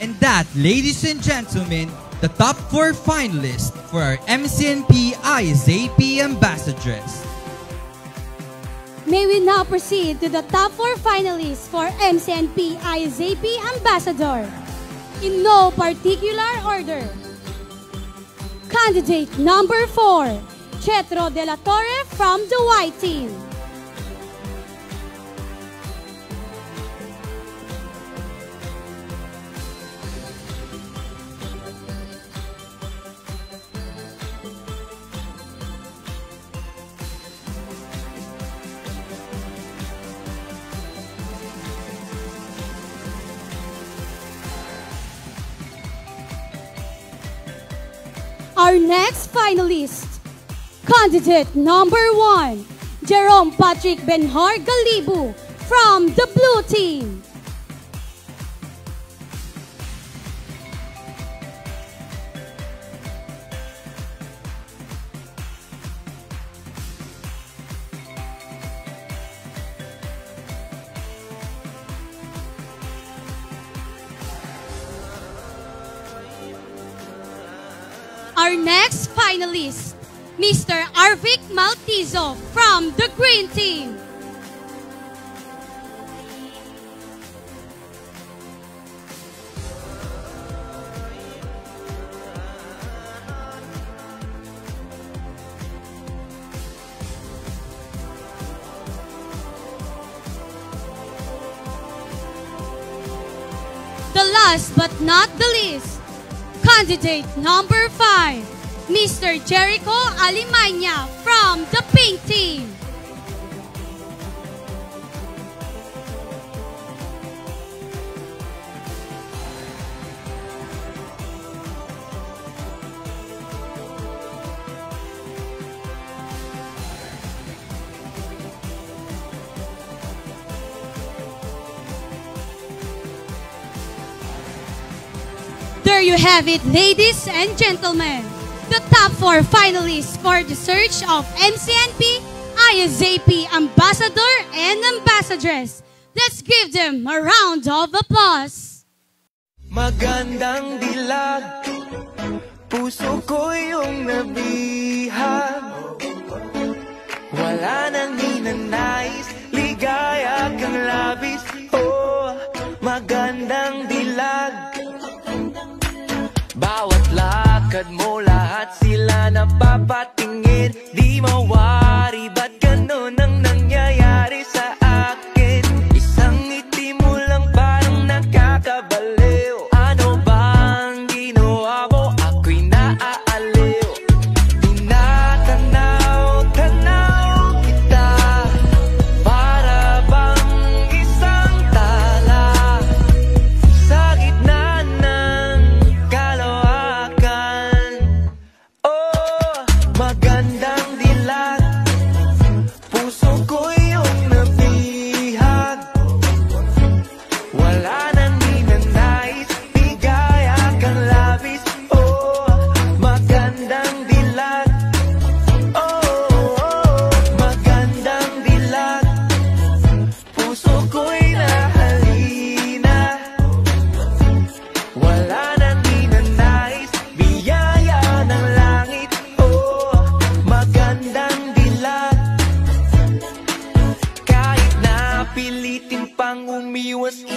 And that, ladies and gentlemen, the top four finalists for our MCNP ISAP Ambassadress. May we now proceed to the top four finalists for MCNP ISAP Ambassador. In no particular order. Candidate number four, Chetro de la Torre from the White Team. Our next finalist, candidate number one, Jerome Patrick Benhar Galibu from the Blue Team. Our next finalist, Mr. Arvic Maltizo from the Green Team. The last but not the least, Candidate number 5, Mr. Jericho Alimanya from the pink team. there you have it, ladies and gentlemen. The top four finalists for the search of MCNP, ISAP Ambassador and Ambassadress. Let's give them a round of applause. Magandang dilag, puso ko yung nabihag. Wala nang hinanais, ligaya kang labis. Oh, magandang dilag. Bawat lakad mo lahat sila napapatingin. Di mawari ba't ganun ang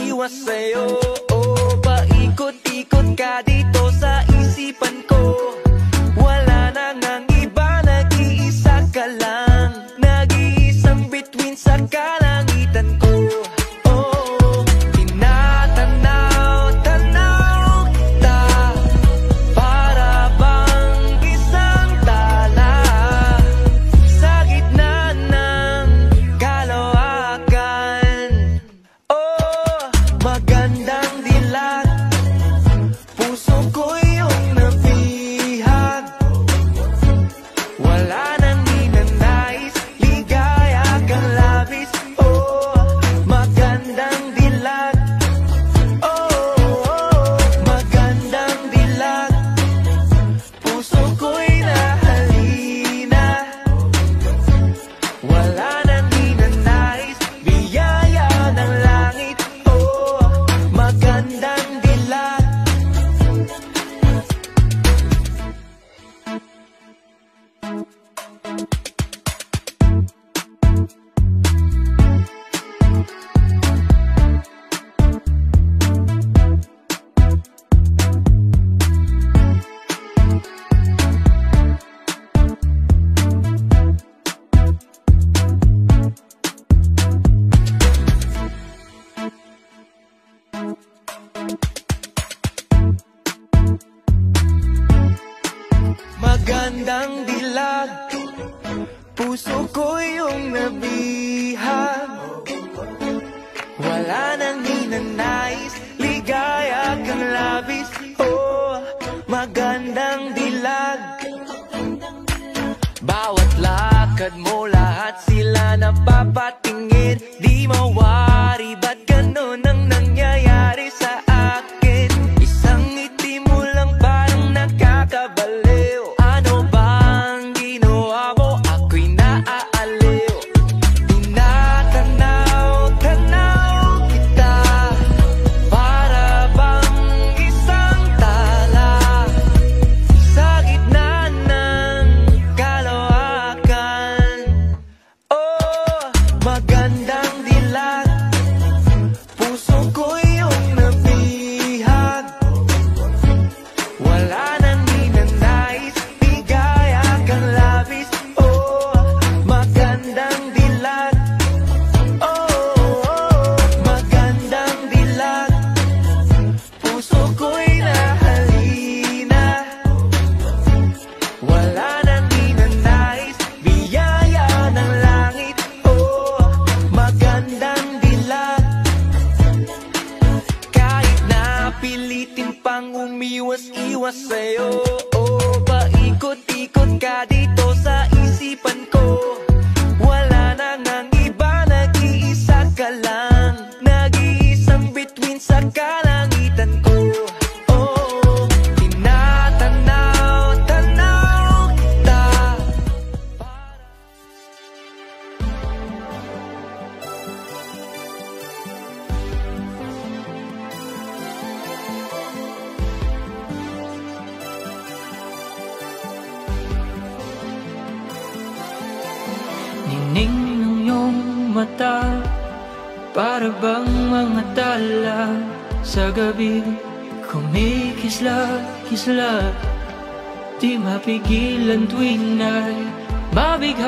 naiwas sa'yo. Oh, paikot-ikot ka dito sa isipan ko.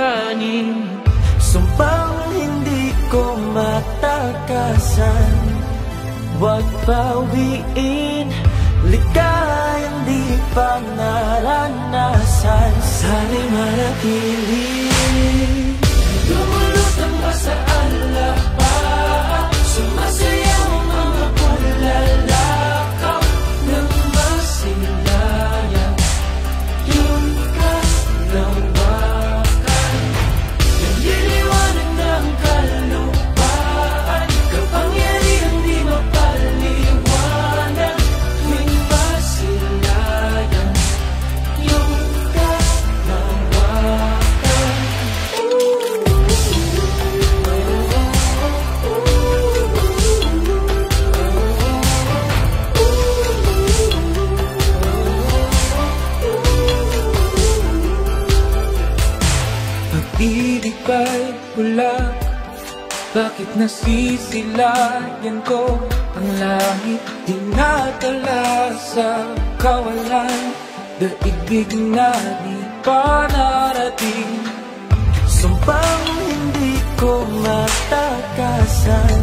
Mabighani Sumpang hindi ko matakasan. Huwag bawiin Ligayang di pa naranasan. Sana'y manatili. Lumulutang ba sa alapan nasisilayan ko ang langit Dinadala sa kawalan. Daigdig na di pa narating. Sumpang hindi ko matakasan.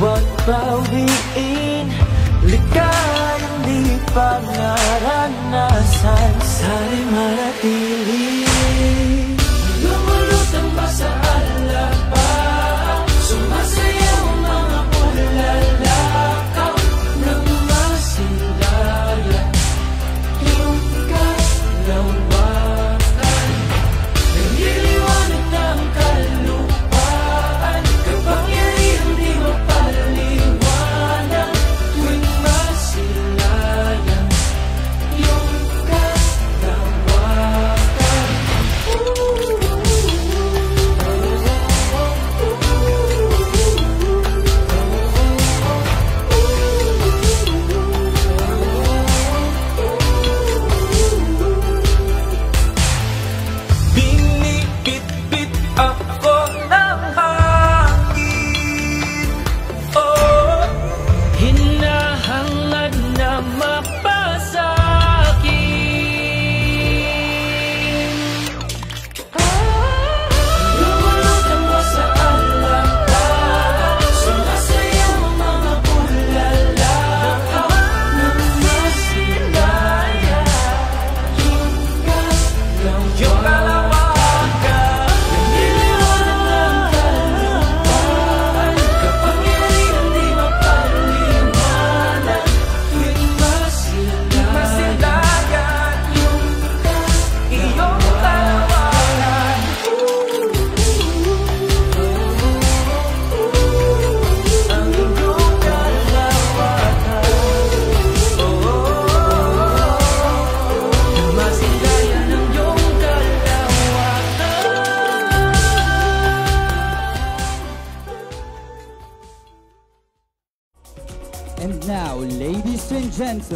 Huwag bawiin Ligayang di pa naranasan. Sana'y manatili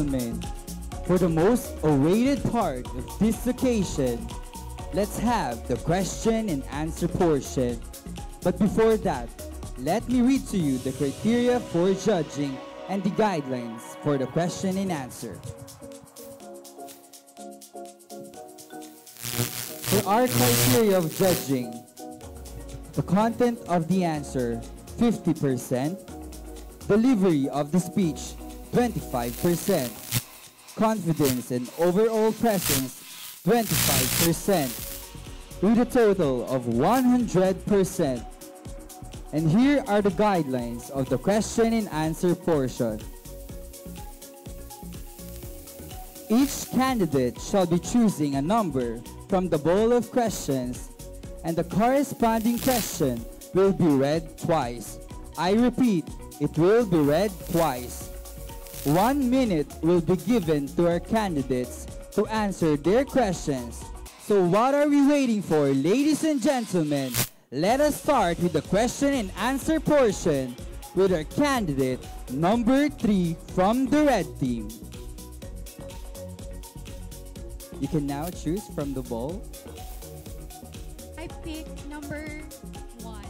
gentlemen, for the most awaited part of this occasion, let's have the question and answer portion. But before that, let me read to you the criteria for judging and the guidelines for the question and answer. For our criteria of judging, the content of the answer 50%, delivery of the speech 25%, confidence and overall presence 25%, with a total of 100%. And here are the guidelines of the question and answer portion. Each candidate shall be choosing a number from the bowl of questions, and the corresponding question will be read twice. I repeat, it will be read twice. One minute will be given to our candidates to answer their questions. So what are we waiting for, ladies and gentlemen? Let us start with the question and answer portion with our candidate number three from the red team. You can now choose from the bowl. I pick number one.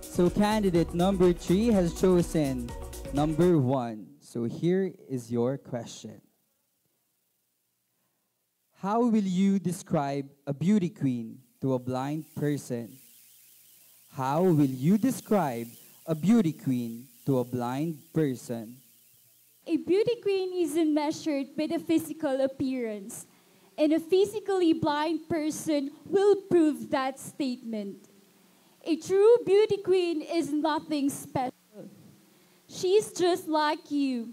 So candidate number three has chosen number one. So here is your question. How will you describe a beauty queen to a blind person? How will you describe a beauty queen to a blind person? A beauty queen isn't measured by the physical appearance, and a physically blind person will prove that statement. A true beauty queen is nothing special. She's just like you,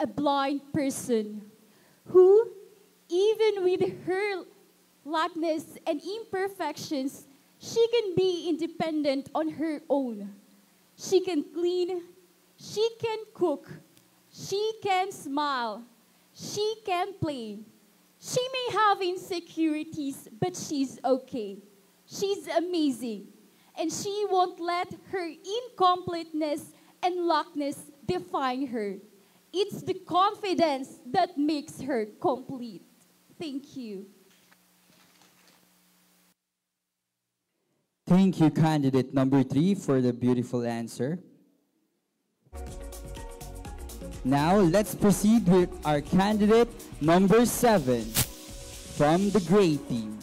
a blind person, who, even with her lackness and imperfections, she can be independent on her own. She can clean, she can cook, she can smile, she can play. She may have insecurities, but she's okay. She's amazing. And she won't let her incompleteness and lackness define her. It's the confidence that makes her complete. Thank you. Thank you, candidate number three, for the beautiful answer. Now, let's proceed with our candidate number seven from the gray team.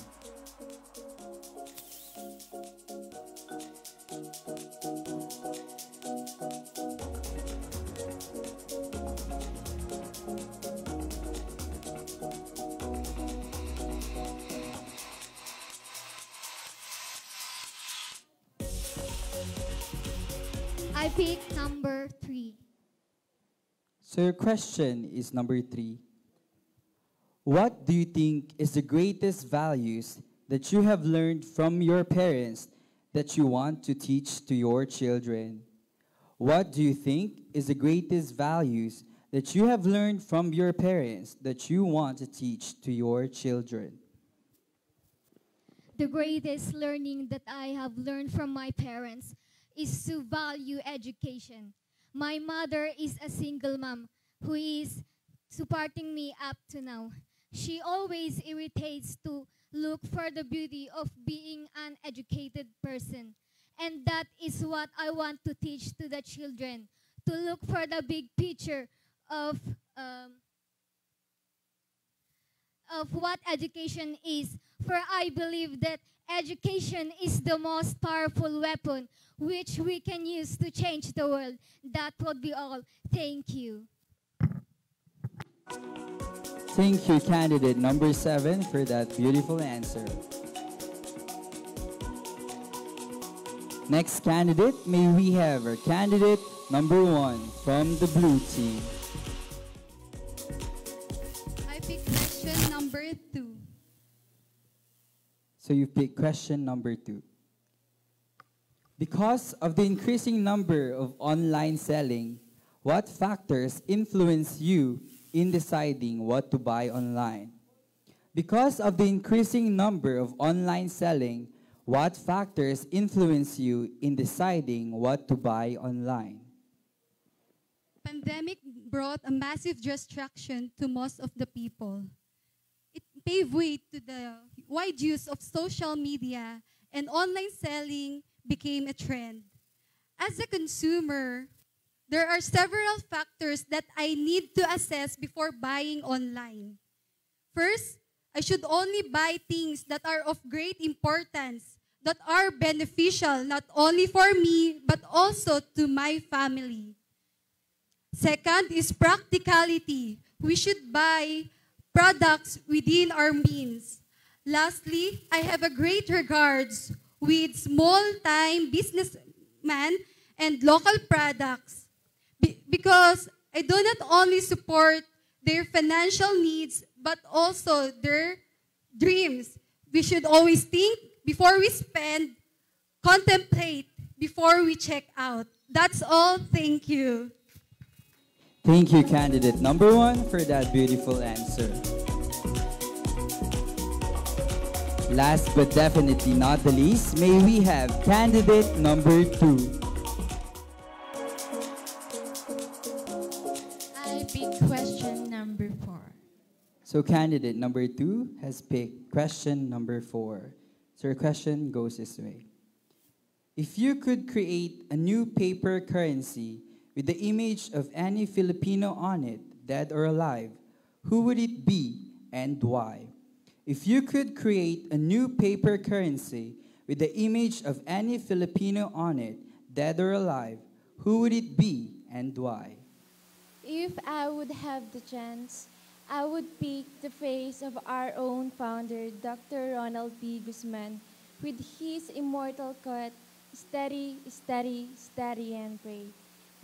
So your question is number three. What do you think is the greatest values that you have learned from your parents that you want to teach to your children? What do you think is the greatest values that you have learned from your parents that you want to teach to your children? The greatest learning that I have learned from my parents is to value education. My mother is a single mom who is supporting me up to now. She always irritates to look for the beauty of being an educated person. And that is what I want to teach to the children, to look for the big picture of um, of what education is. For I believe that education is the most powerful weapon which we can use to change the world. That would be all. Thank you. Thank you, candidate number seven, for that beautiful answer. Next candidate, may we have our candidate number one from the blue team. So you pick question number two. Because of the increasing number of online selling, what factors influence you in deciding what to buy online? Because of the increasing number of online selling, what factors influence you in deciding what to buy online? Pandemic brought a massive distraction to most of the people. It paved way to the wide use of social media and online selling became a trend. As a consumer, there are several factors that I need to assess before buying online. First, I should only buy things that are of great importance, that are beneficial not only for me, but also to my family. Second is practicality. We should buy products within our means. Lastly, I have a great regards with small-time businessmen and local products Be- because I do not only support their financial needs, but also their dreams. We should always think before we spend, contemplate before we check out. That's all. Thank you. Thank you, candidate number one, for that beautiful answer. Last but definitely not the least, may we have candidate number two. I pick question number four. So candidate number two has picked question number four. So your question goes this way. If you could create a new paper currency with the image of any Filipino on it, dead or alive, who would it be and why? If you could create a new paper currency with the image of any Filipino on it, dead or alive, who would it be and why? If I would have the chance, I would pick the face of our own founder, Dr. Ronald P. Guzman, with his immortal quote, steady, steady, steady, and pray.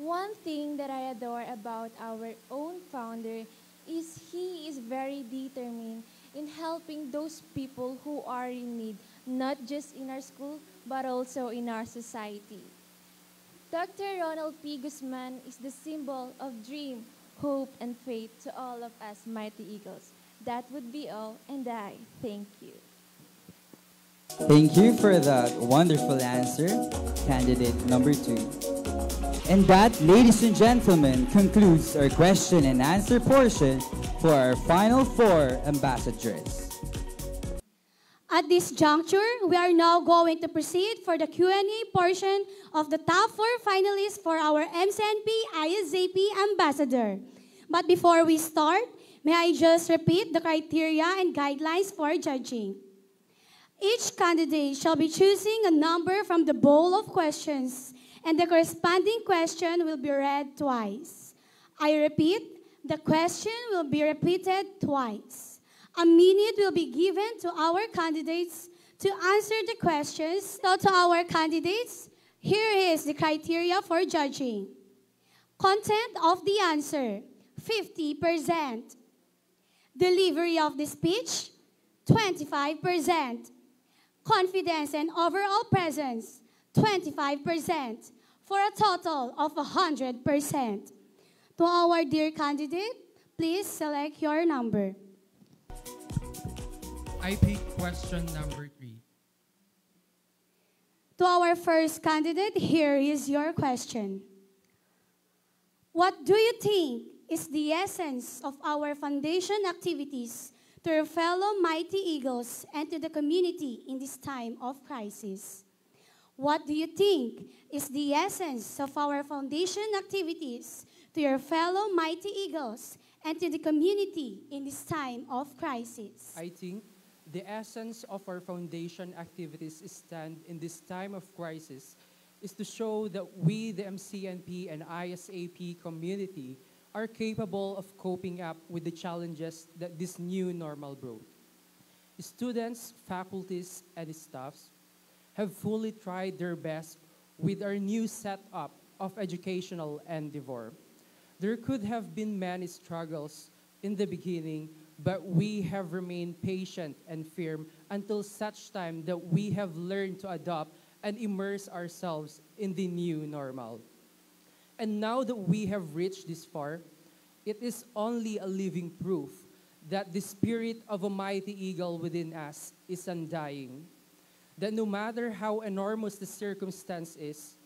One thing that I adore about our own founder is he is very determined in helping those people who are in need, not just in our school, but also in our society. Dr. Ronald P. Guzman is the symbol of dream, hope, and faith to all of us mighty eagles. That would be all, and I thank you. Thank you for that wonderful answer, candidate number two. And that, ladies and gentlemen, concludes our question and answer portion for our final four ambassadors. At this juncture, we are now going to proceed for the Q&A portion of the top four finalists for our MCNP ISAP ambassador. But before we start, may I just repeat the criteria and guidelines for judging. Each candidate shall be choosing a number from the bowl of questions, and the corresponding question will be read twice. I repeat, the question will be repeated twice. A minute will be given to our candidates to answer the questions. So to our candidates, here is the criteria for judging. Content of the answer, 50%. Delivery of the speech, 25%. Confidence and overall presence, 25%, for a total of 100%. To our dear candidate, please select your number. I pick question number three. To our first candidate, here is your question. What do you think is the essence of our foundation activities to your fellow mighty eagles and to the community in this time of crisis? What do you think is the essence of our foundation activities to your fellow mighty eagles and to the community in this time of crisis? I think the essence of our foundation activities stand in this time of crisis is to show that we, the MCNP and ISAP community, are capable of coping up with the challenges that this new normal brought. Students, faculties, and staffs have fully tried their best with our new setup of educational endeavor. There could have been many struggles in the beginning, but we have remained patient and firm until such time that we have learned to adopt and immerse ourselves in the new normal. And now that we have reached this far, it is only a living proof that the spirit of a mighty eagle within us is undying. That no matter how enormous the circumstance is,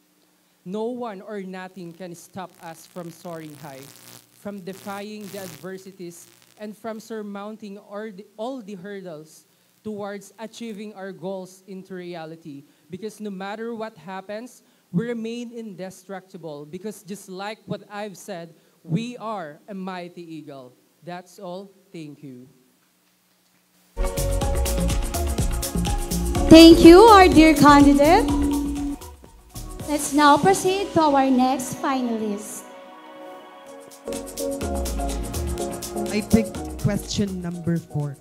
no one or nothing can stop us from soaring high, from defying the adversities, and from surmounting all the, hurdles towards achieving our goals into reality. Because no matter what happens, we remain indestructible. Because just like what I've said, we are a mighty eagle. That's all. Thank you. Thank you, our dear candidate. Let's now proceed to our next finalist. I picked question number four.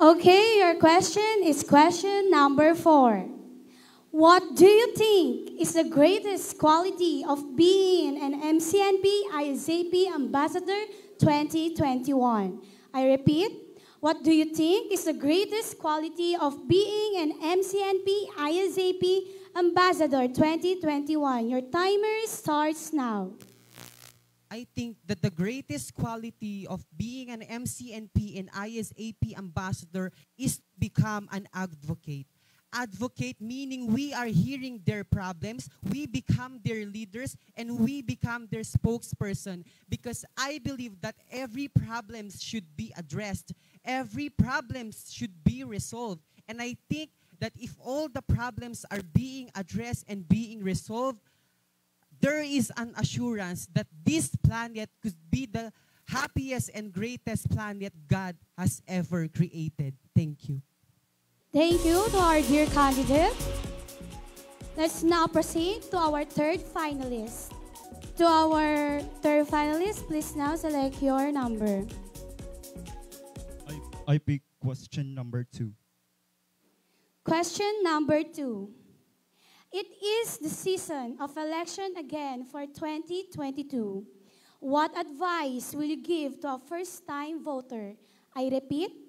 Okay, your question is question number four. What do you think is the greatest quality of being an MCNP ISAP Ambassador 2021? I repeat, what do you think is the greatest quality of being an MCNP ISAP Ambassador 2021? Your timer starts now. I think that the greatest quality of being an MCNP and ISAP ambassador is become an advocate. Advocate meaning we are hearing their problems, we become their leaders, and we become their spokesperson. Because I believe that every problem should be addressed, every problem should be resolved, And I think that if all the problems are being addressed and being resolved, there is an assurance that this planet could be the happiest and greatest planet God has ever created. Thank you. Thank you to our dear candidate. Let's now proceed to our third finalist. To our third finalist, please now select your number. I pick question number two. Question number two. It is the season of election again for 2022. What advice will you give to a first time voter? I repeat,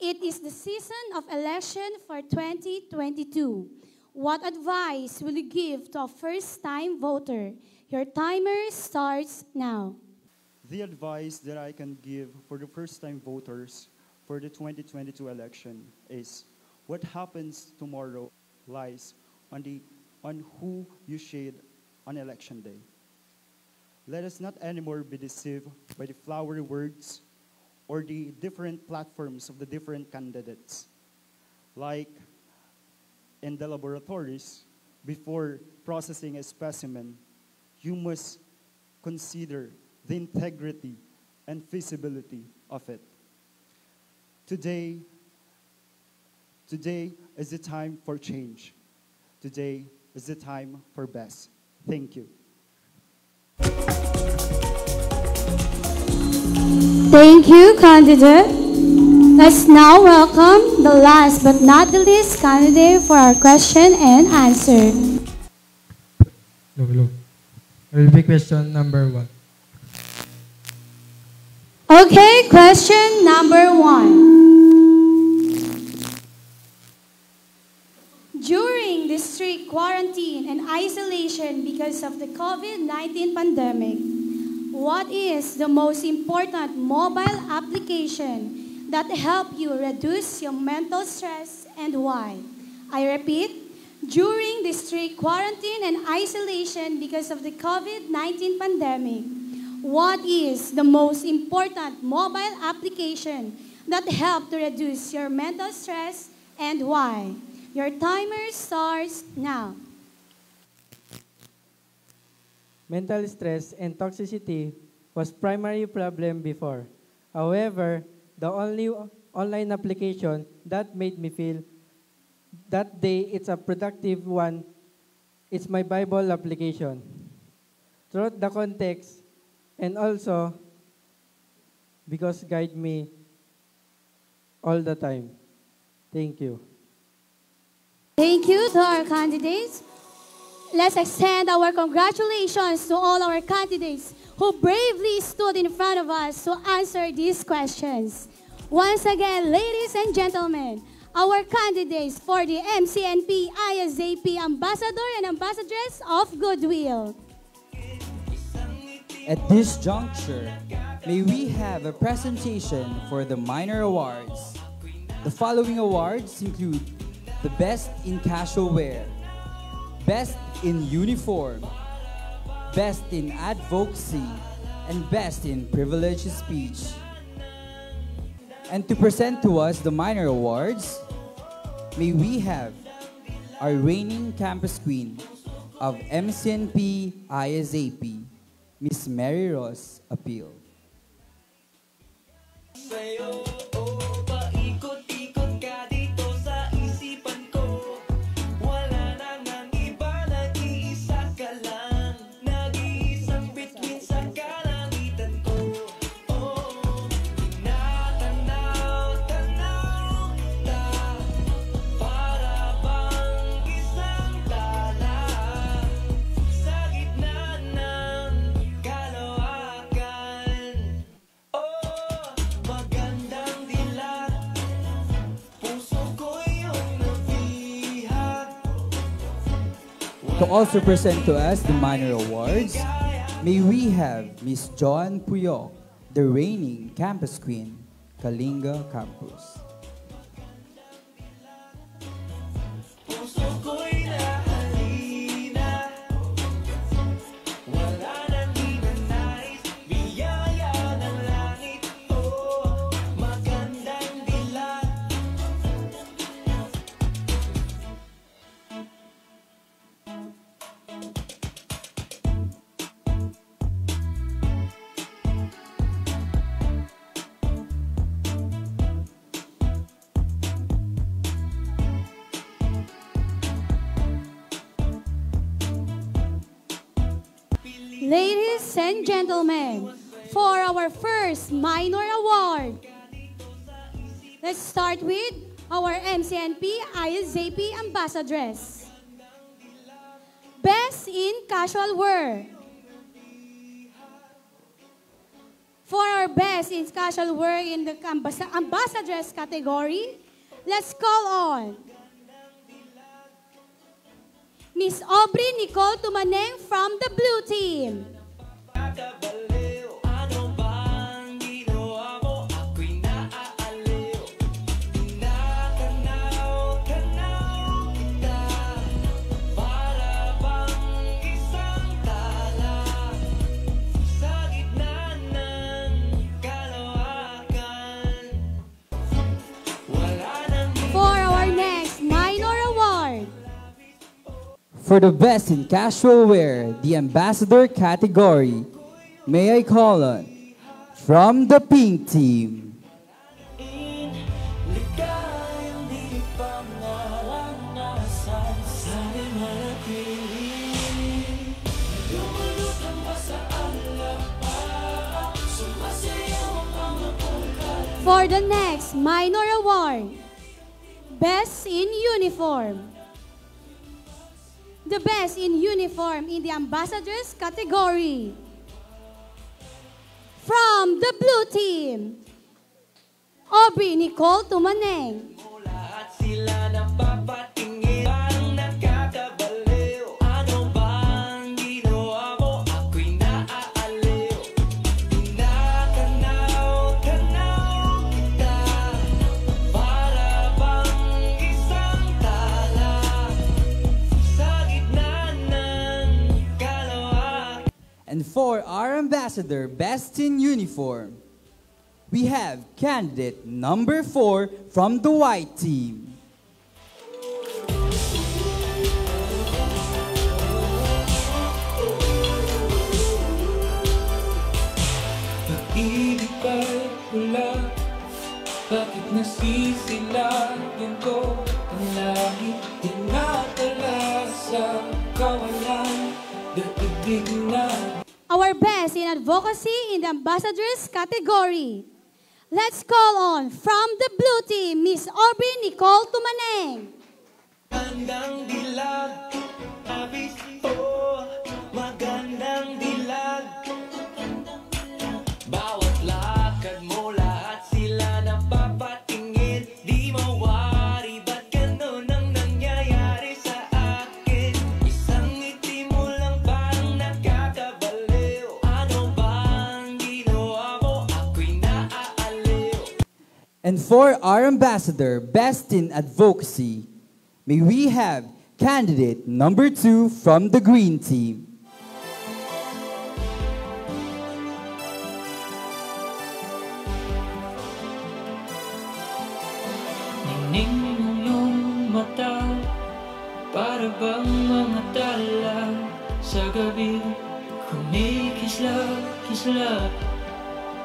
it is the season of election for 2022. What advice will you give to a first time voter? Your timer starts now. The advice that I can give for the first time voters for the 2022 election is what happens tomorrow lies on, the, on who you shade on election day. Let us not anymore be deceived by the flowery words or the different platforms of the different candidates. Like in the laboratories, before processing a specimen, you must consider the integrity and feasibility of it. Today, today is the time for change. Today is the time for best. Thank you. Thank you, candidate. Let's now welcome the last but not the least candidate for our question and answer. Hello, hello. I will be question number one. Okay, question number one. During the strict quarantine and isolation because of the COVID-19 pandemic, what is the most important mobile application that help you reduce your mental stress and why? I repeat, during the strict quarantine and isolation because of the COVID-19 pandemic, what is the most important mobile application that help to reduce your mental stress and why? Your timer starts now. Mental stress and toxicity was primary problem before. However, the only online application that made me feel that day it's a productive one, it's my Bible application. Throughout the context and also because guide me all the time. Thank you. Thank you to our candidates. Let's extend our congratulations to all our candidates who bravely stood in front of us to answer these questions. Once again, ladies and gentlemen, our candidates for the MCNP ISAP Ambassador and Ambassadress of Goodwill. At this juncture, may we have a presentation for the minor awards. The following awards include the Best in Casual Wear, Best in Uniform, Best in Advocacy, and Best in Privileged Speech. And to present to us the minor awards, may we have our reigning campus queen of MCNP ISAP, Miss Mary Ross Appeal. Oh, oh, also present to us the minor awards, may we have Miss John Puyok, the reigning campus queen, Kalinga Campus. Gentlemen, for our first minor award, let's start with our MCNP ISAP Ambassadress. Best in Casual Wear. For our best in casual wear in the ambas- ambassadress category, let's call on Miss Aubrey Nicole Tumaneng from the blue team. For For the best in casual wear, the ambassador category, may I call on from the pink team. for the next minor award, Best in Uniform. The best in uniform in the ambassadors category. From the blue team, Aubrey Nicole Tumaneng. And for our ambassador, best in uniform, we have candidate number four from the white team. Ko ang sa kawalan Our best in advocacy in the ambassadors category. Let's call on from the blue team, Miss Aubrey Nicole Tumaneng. Magandang dilag, abis po, magandang dilag. And for our ambassador, best in advocacy, may we have candidate number two from the green team. Para bang mga tala Sa gabi Kumikisla-kisla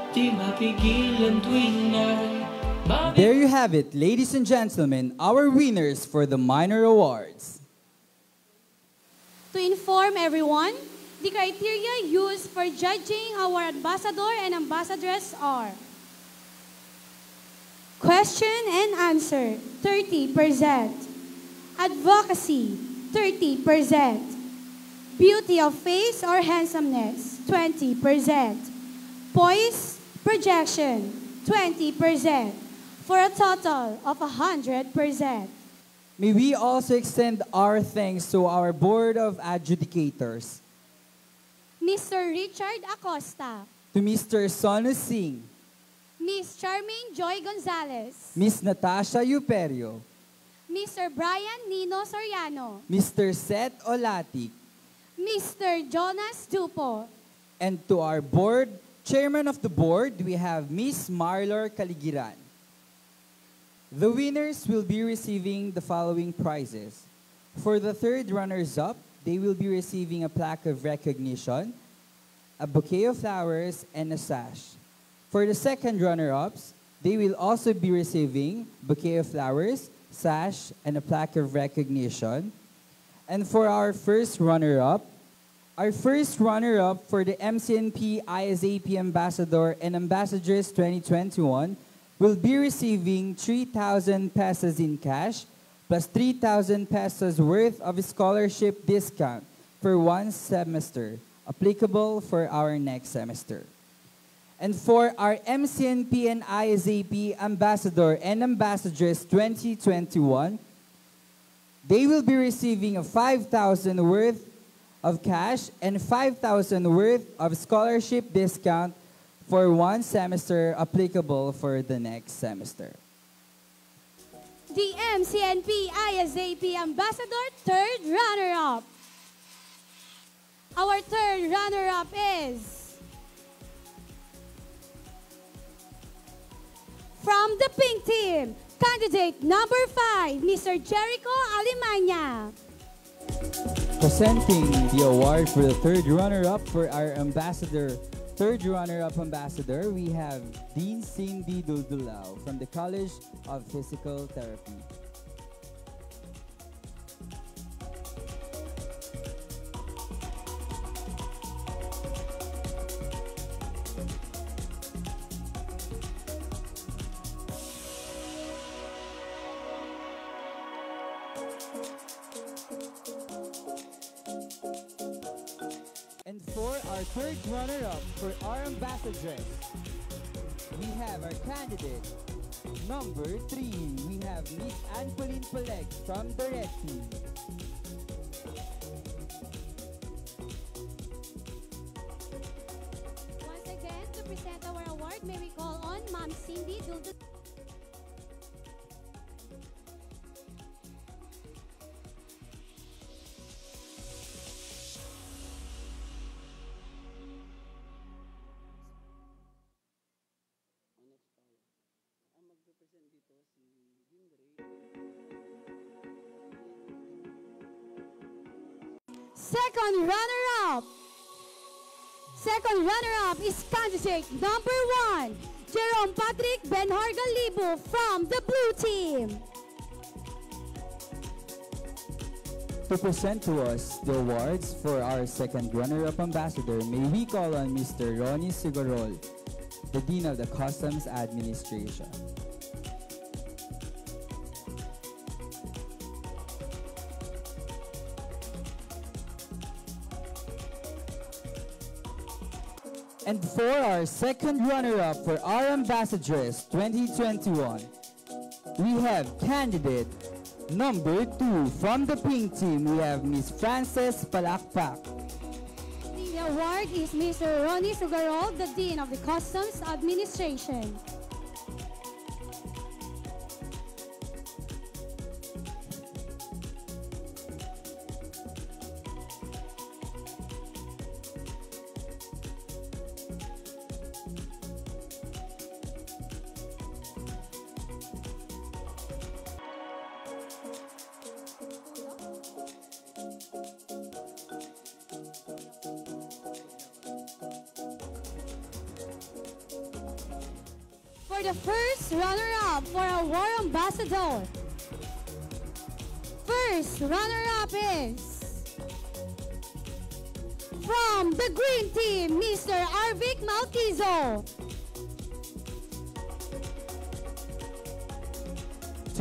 Di mapigilan tuwing There you have it, ladies and gentlemen, our winners for the minor awards. To inform everyone, the criteria used for judging our ambassador and ambassadress are Question and answer, 30%. Advocacy, 30%. Beauty of face or handsomeness, 20%. Poise, projection, 20%. For a total of 100%. May we also extend our thanks to our board of adjudicators, Mr. Richard Acosta, to Mr. Sonu Singh, Miss Charming Joy Gonzalez, Miss Natasha Yuperio, Mr. Brian Nino Soriano, Mr. Seth Olatik, Mr. Jonas Dupo, and to our board, chairman of the board, we have Miss Marlor Caligiran. The winners will be receiving the following prizes. For the third runners-up, they will be receiving a plaque of recognition, a bouquet of flowers, and a sash. For the second runner-ups, they will also be receiving bouquet of flowers, sash, and a plaque of recognition. And for our first runner-up, our first runner-up for the MCNP ISAP Ambassador and Ambassadress 2021 will be receiving 3,000 pesos in cash plus 3,000 pesos worth of scholarship discount for one semester, applicable for our next semester. And for our MCNP and ISAP Ambassador and Ambassadress 2021, they will be receiving a 5,000 worth of cash and 5,000 worth of scholarship discount for one semester applicable for the next semester. The MCNP ISAP Ambassador third runner-up. Our third runner-up is from the pink team, candidate number five, Mr. Jericho Alimannao. Presenting the award for the third runner-up for our ambassador, third runner-up ambassador, we have Dean Cindy Duldulao from the College of Physical Therapy. Our third runner-up for our ambassador we have our candidate. Number three, we have Miss Anne Pauline from the Red Team. Once again, to present our award, may we call on Ma'am Cindy Duldul. Second runner-up. Second runner-up is candidate number one, Jerome Patrick Benhar Galibo from the blue team. To present to us the awards for our second runner-up ambassador, may we call on Mr. Ronnie Sigurol, the Dean of the Customs Administration. And for our second runner-up for our ambassadress 2021, we have candidate number two from the pink team. We have Miss Frances Palakpak. The award is Mr. Ronnie Sugarol, the Dean of the Customs Administration.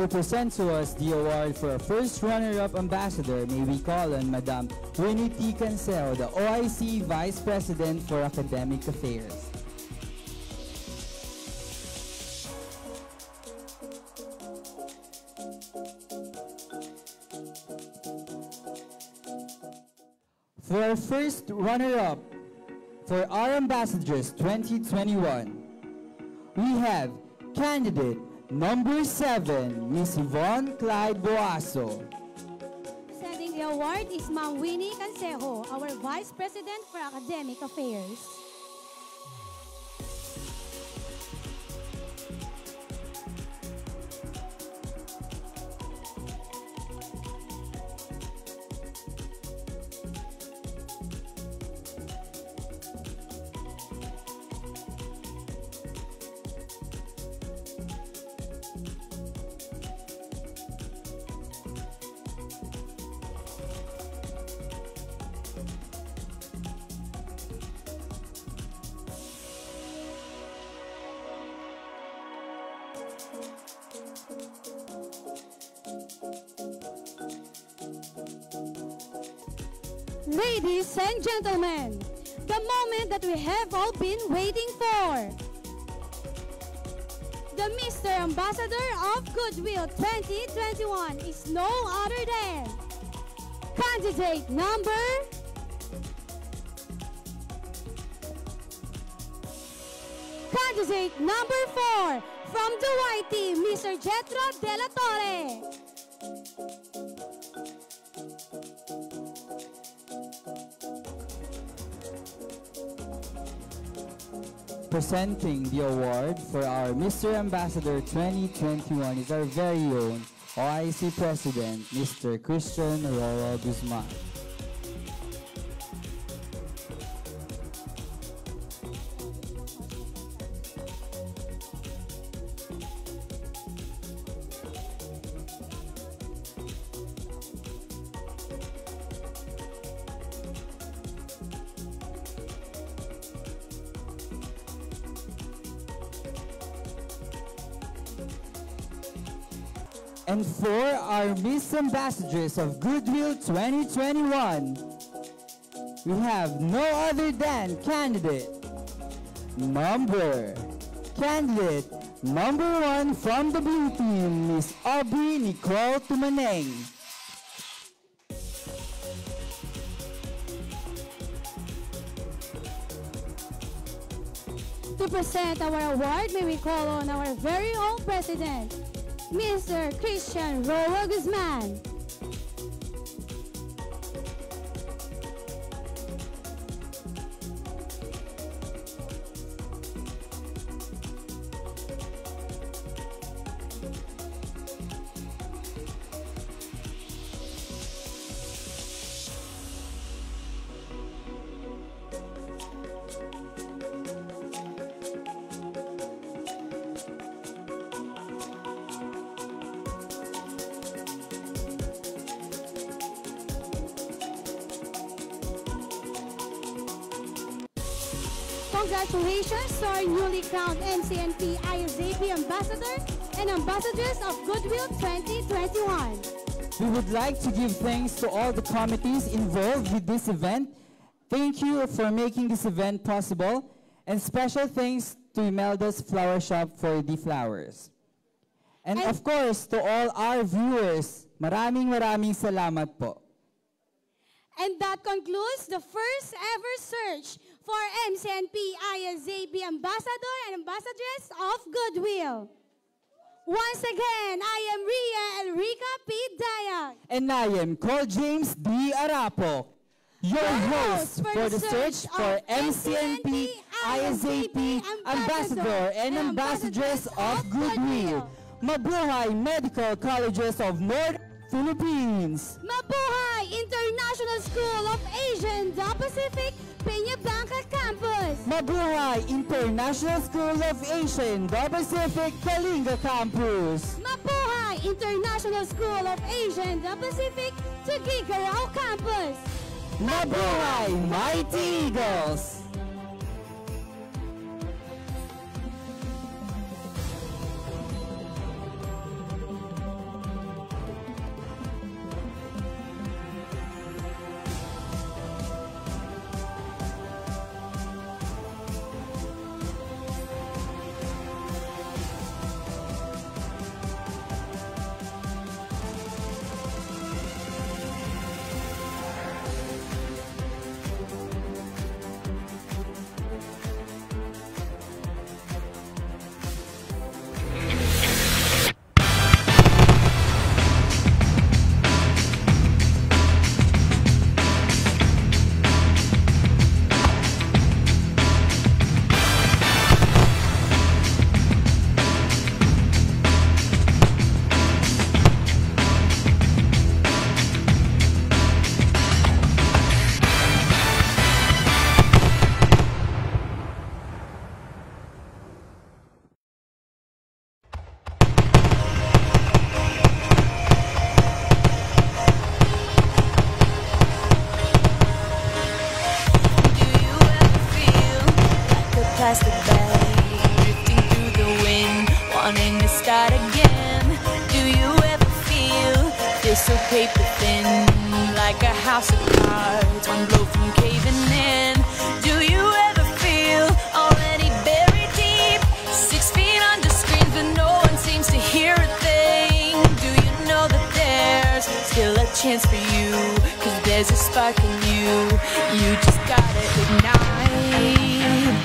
To present to us the award for first runner-up ambassador, may we call on Madam Winnie T. Cancel, the OIC Vice President for Academic Affairs. For our first runner-up for our ambassadors 2021, we have candidate number seven, Miss Yvonne Clyde Boaso. Presenting the award is Ma'am Winnie Cansejo, our Vice President for Academic Affairs. Ladies and gentlemen, the moment that we have all been waiting for. The Mr. Ambassador of Goodwill 2021 is no other than candidate number candidate number four from the white team, Mr. Jetro De La Torre. Presenting the award for our Mr. Ambassador 2021 is our very own OIC President, Mr. Christian Aurora Guzman. And for our Miss Ambassadors of Goodwill 2021, we have no other than candidate number candidate number one from the blue team, Miss Aubrey Nicole Tumaneng. To present our award, may we call on our very own president, Mr. Christian Roa Guzman. Like to give thanks to all the committees involved with this event. Thank you for making this event possible. And special thanks to Imelda's Flower Shop for the flowers. And of course, to all our viewers, maraming maraming salamat po. And that concludes the first ever search for MCNP ISAP Ambassador and Ambassadress of Goodwill. Once again, I am Ria Enrica P. Dayak. And I am called James D. Arapo, your host for the search for MCNP ISAP Ambassador and Ambassadress of Goodwill. Mabuhay Medical Colleges of North Philippines. Mabuhay International School of Asian the Pacific, Peña Blanca Campus. Mabuhay International School of Asian the Pacific Kalinga Campus. Mabuhay International School of Asian the Pacific, Tuguegarao Campus. Mabuhay Mighty Eagles.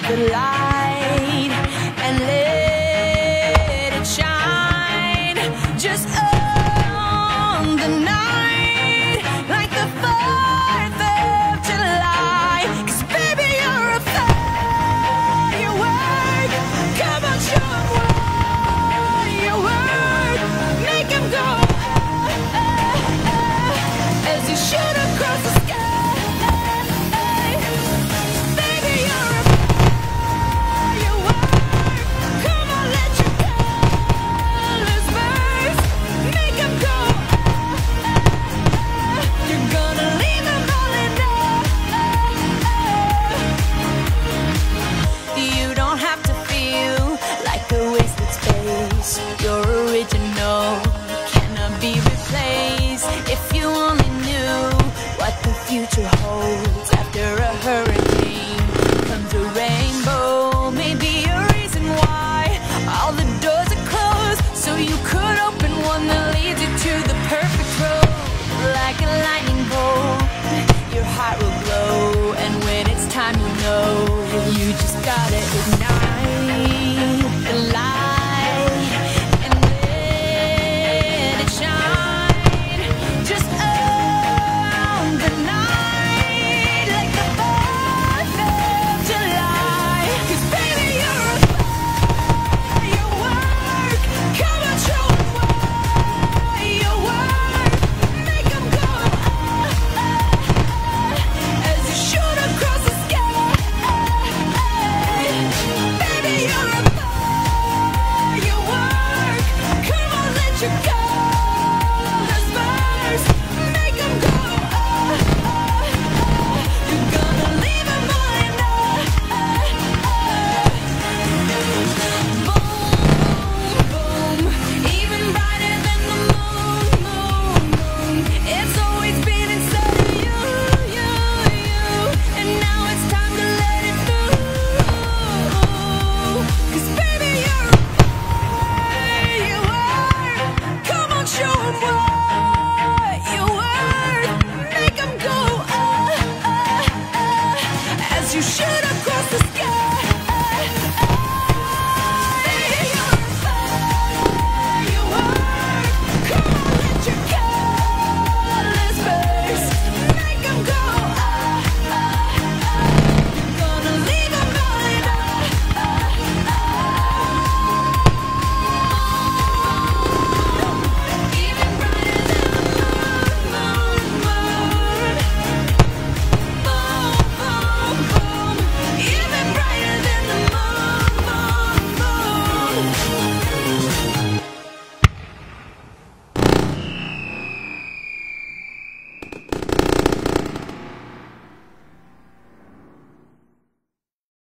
The light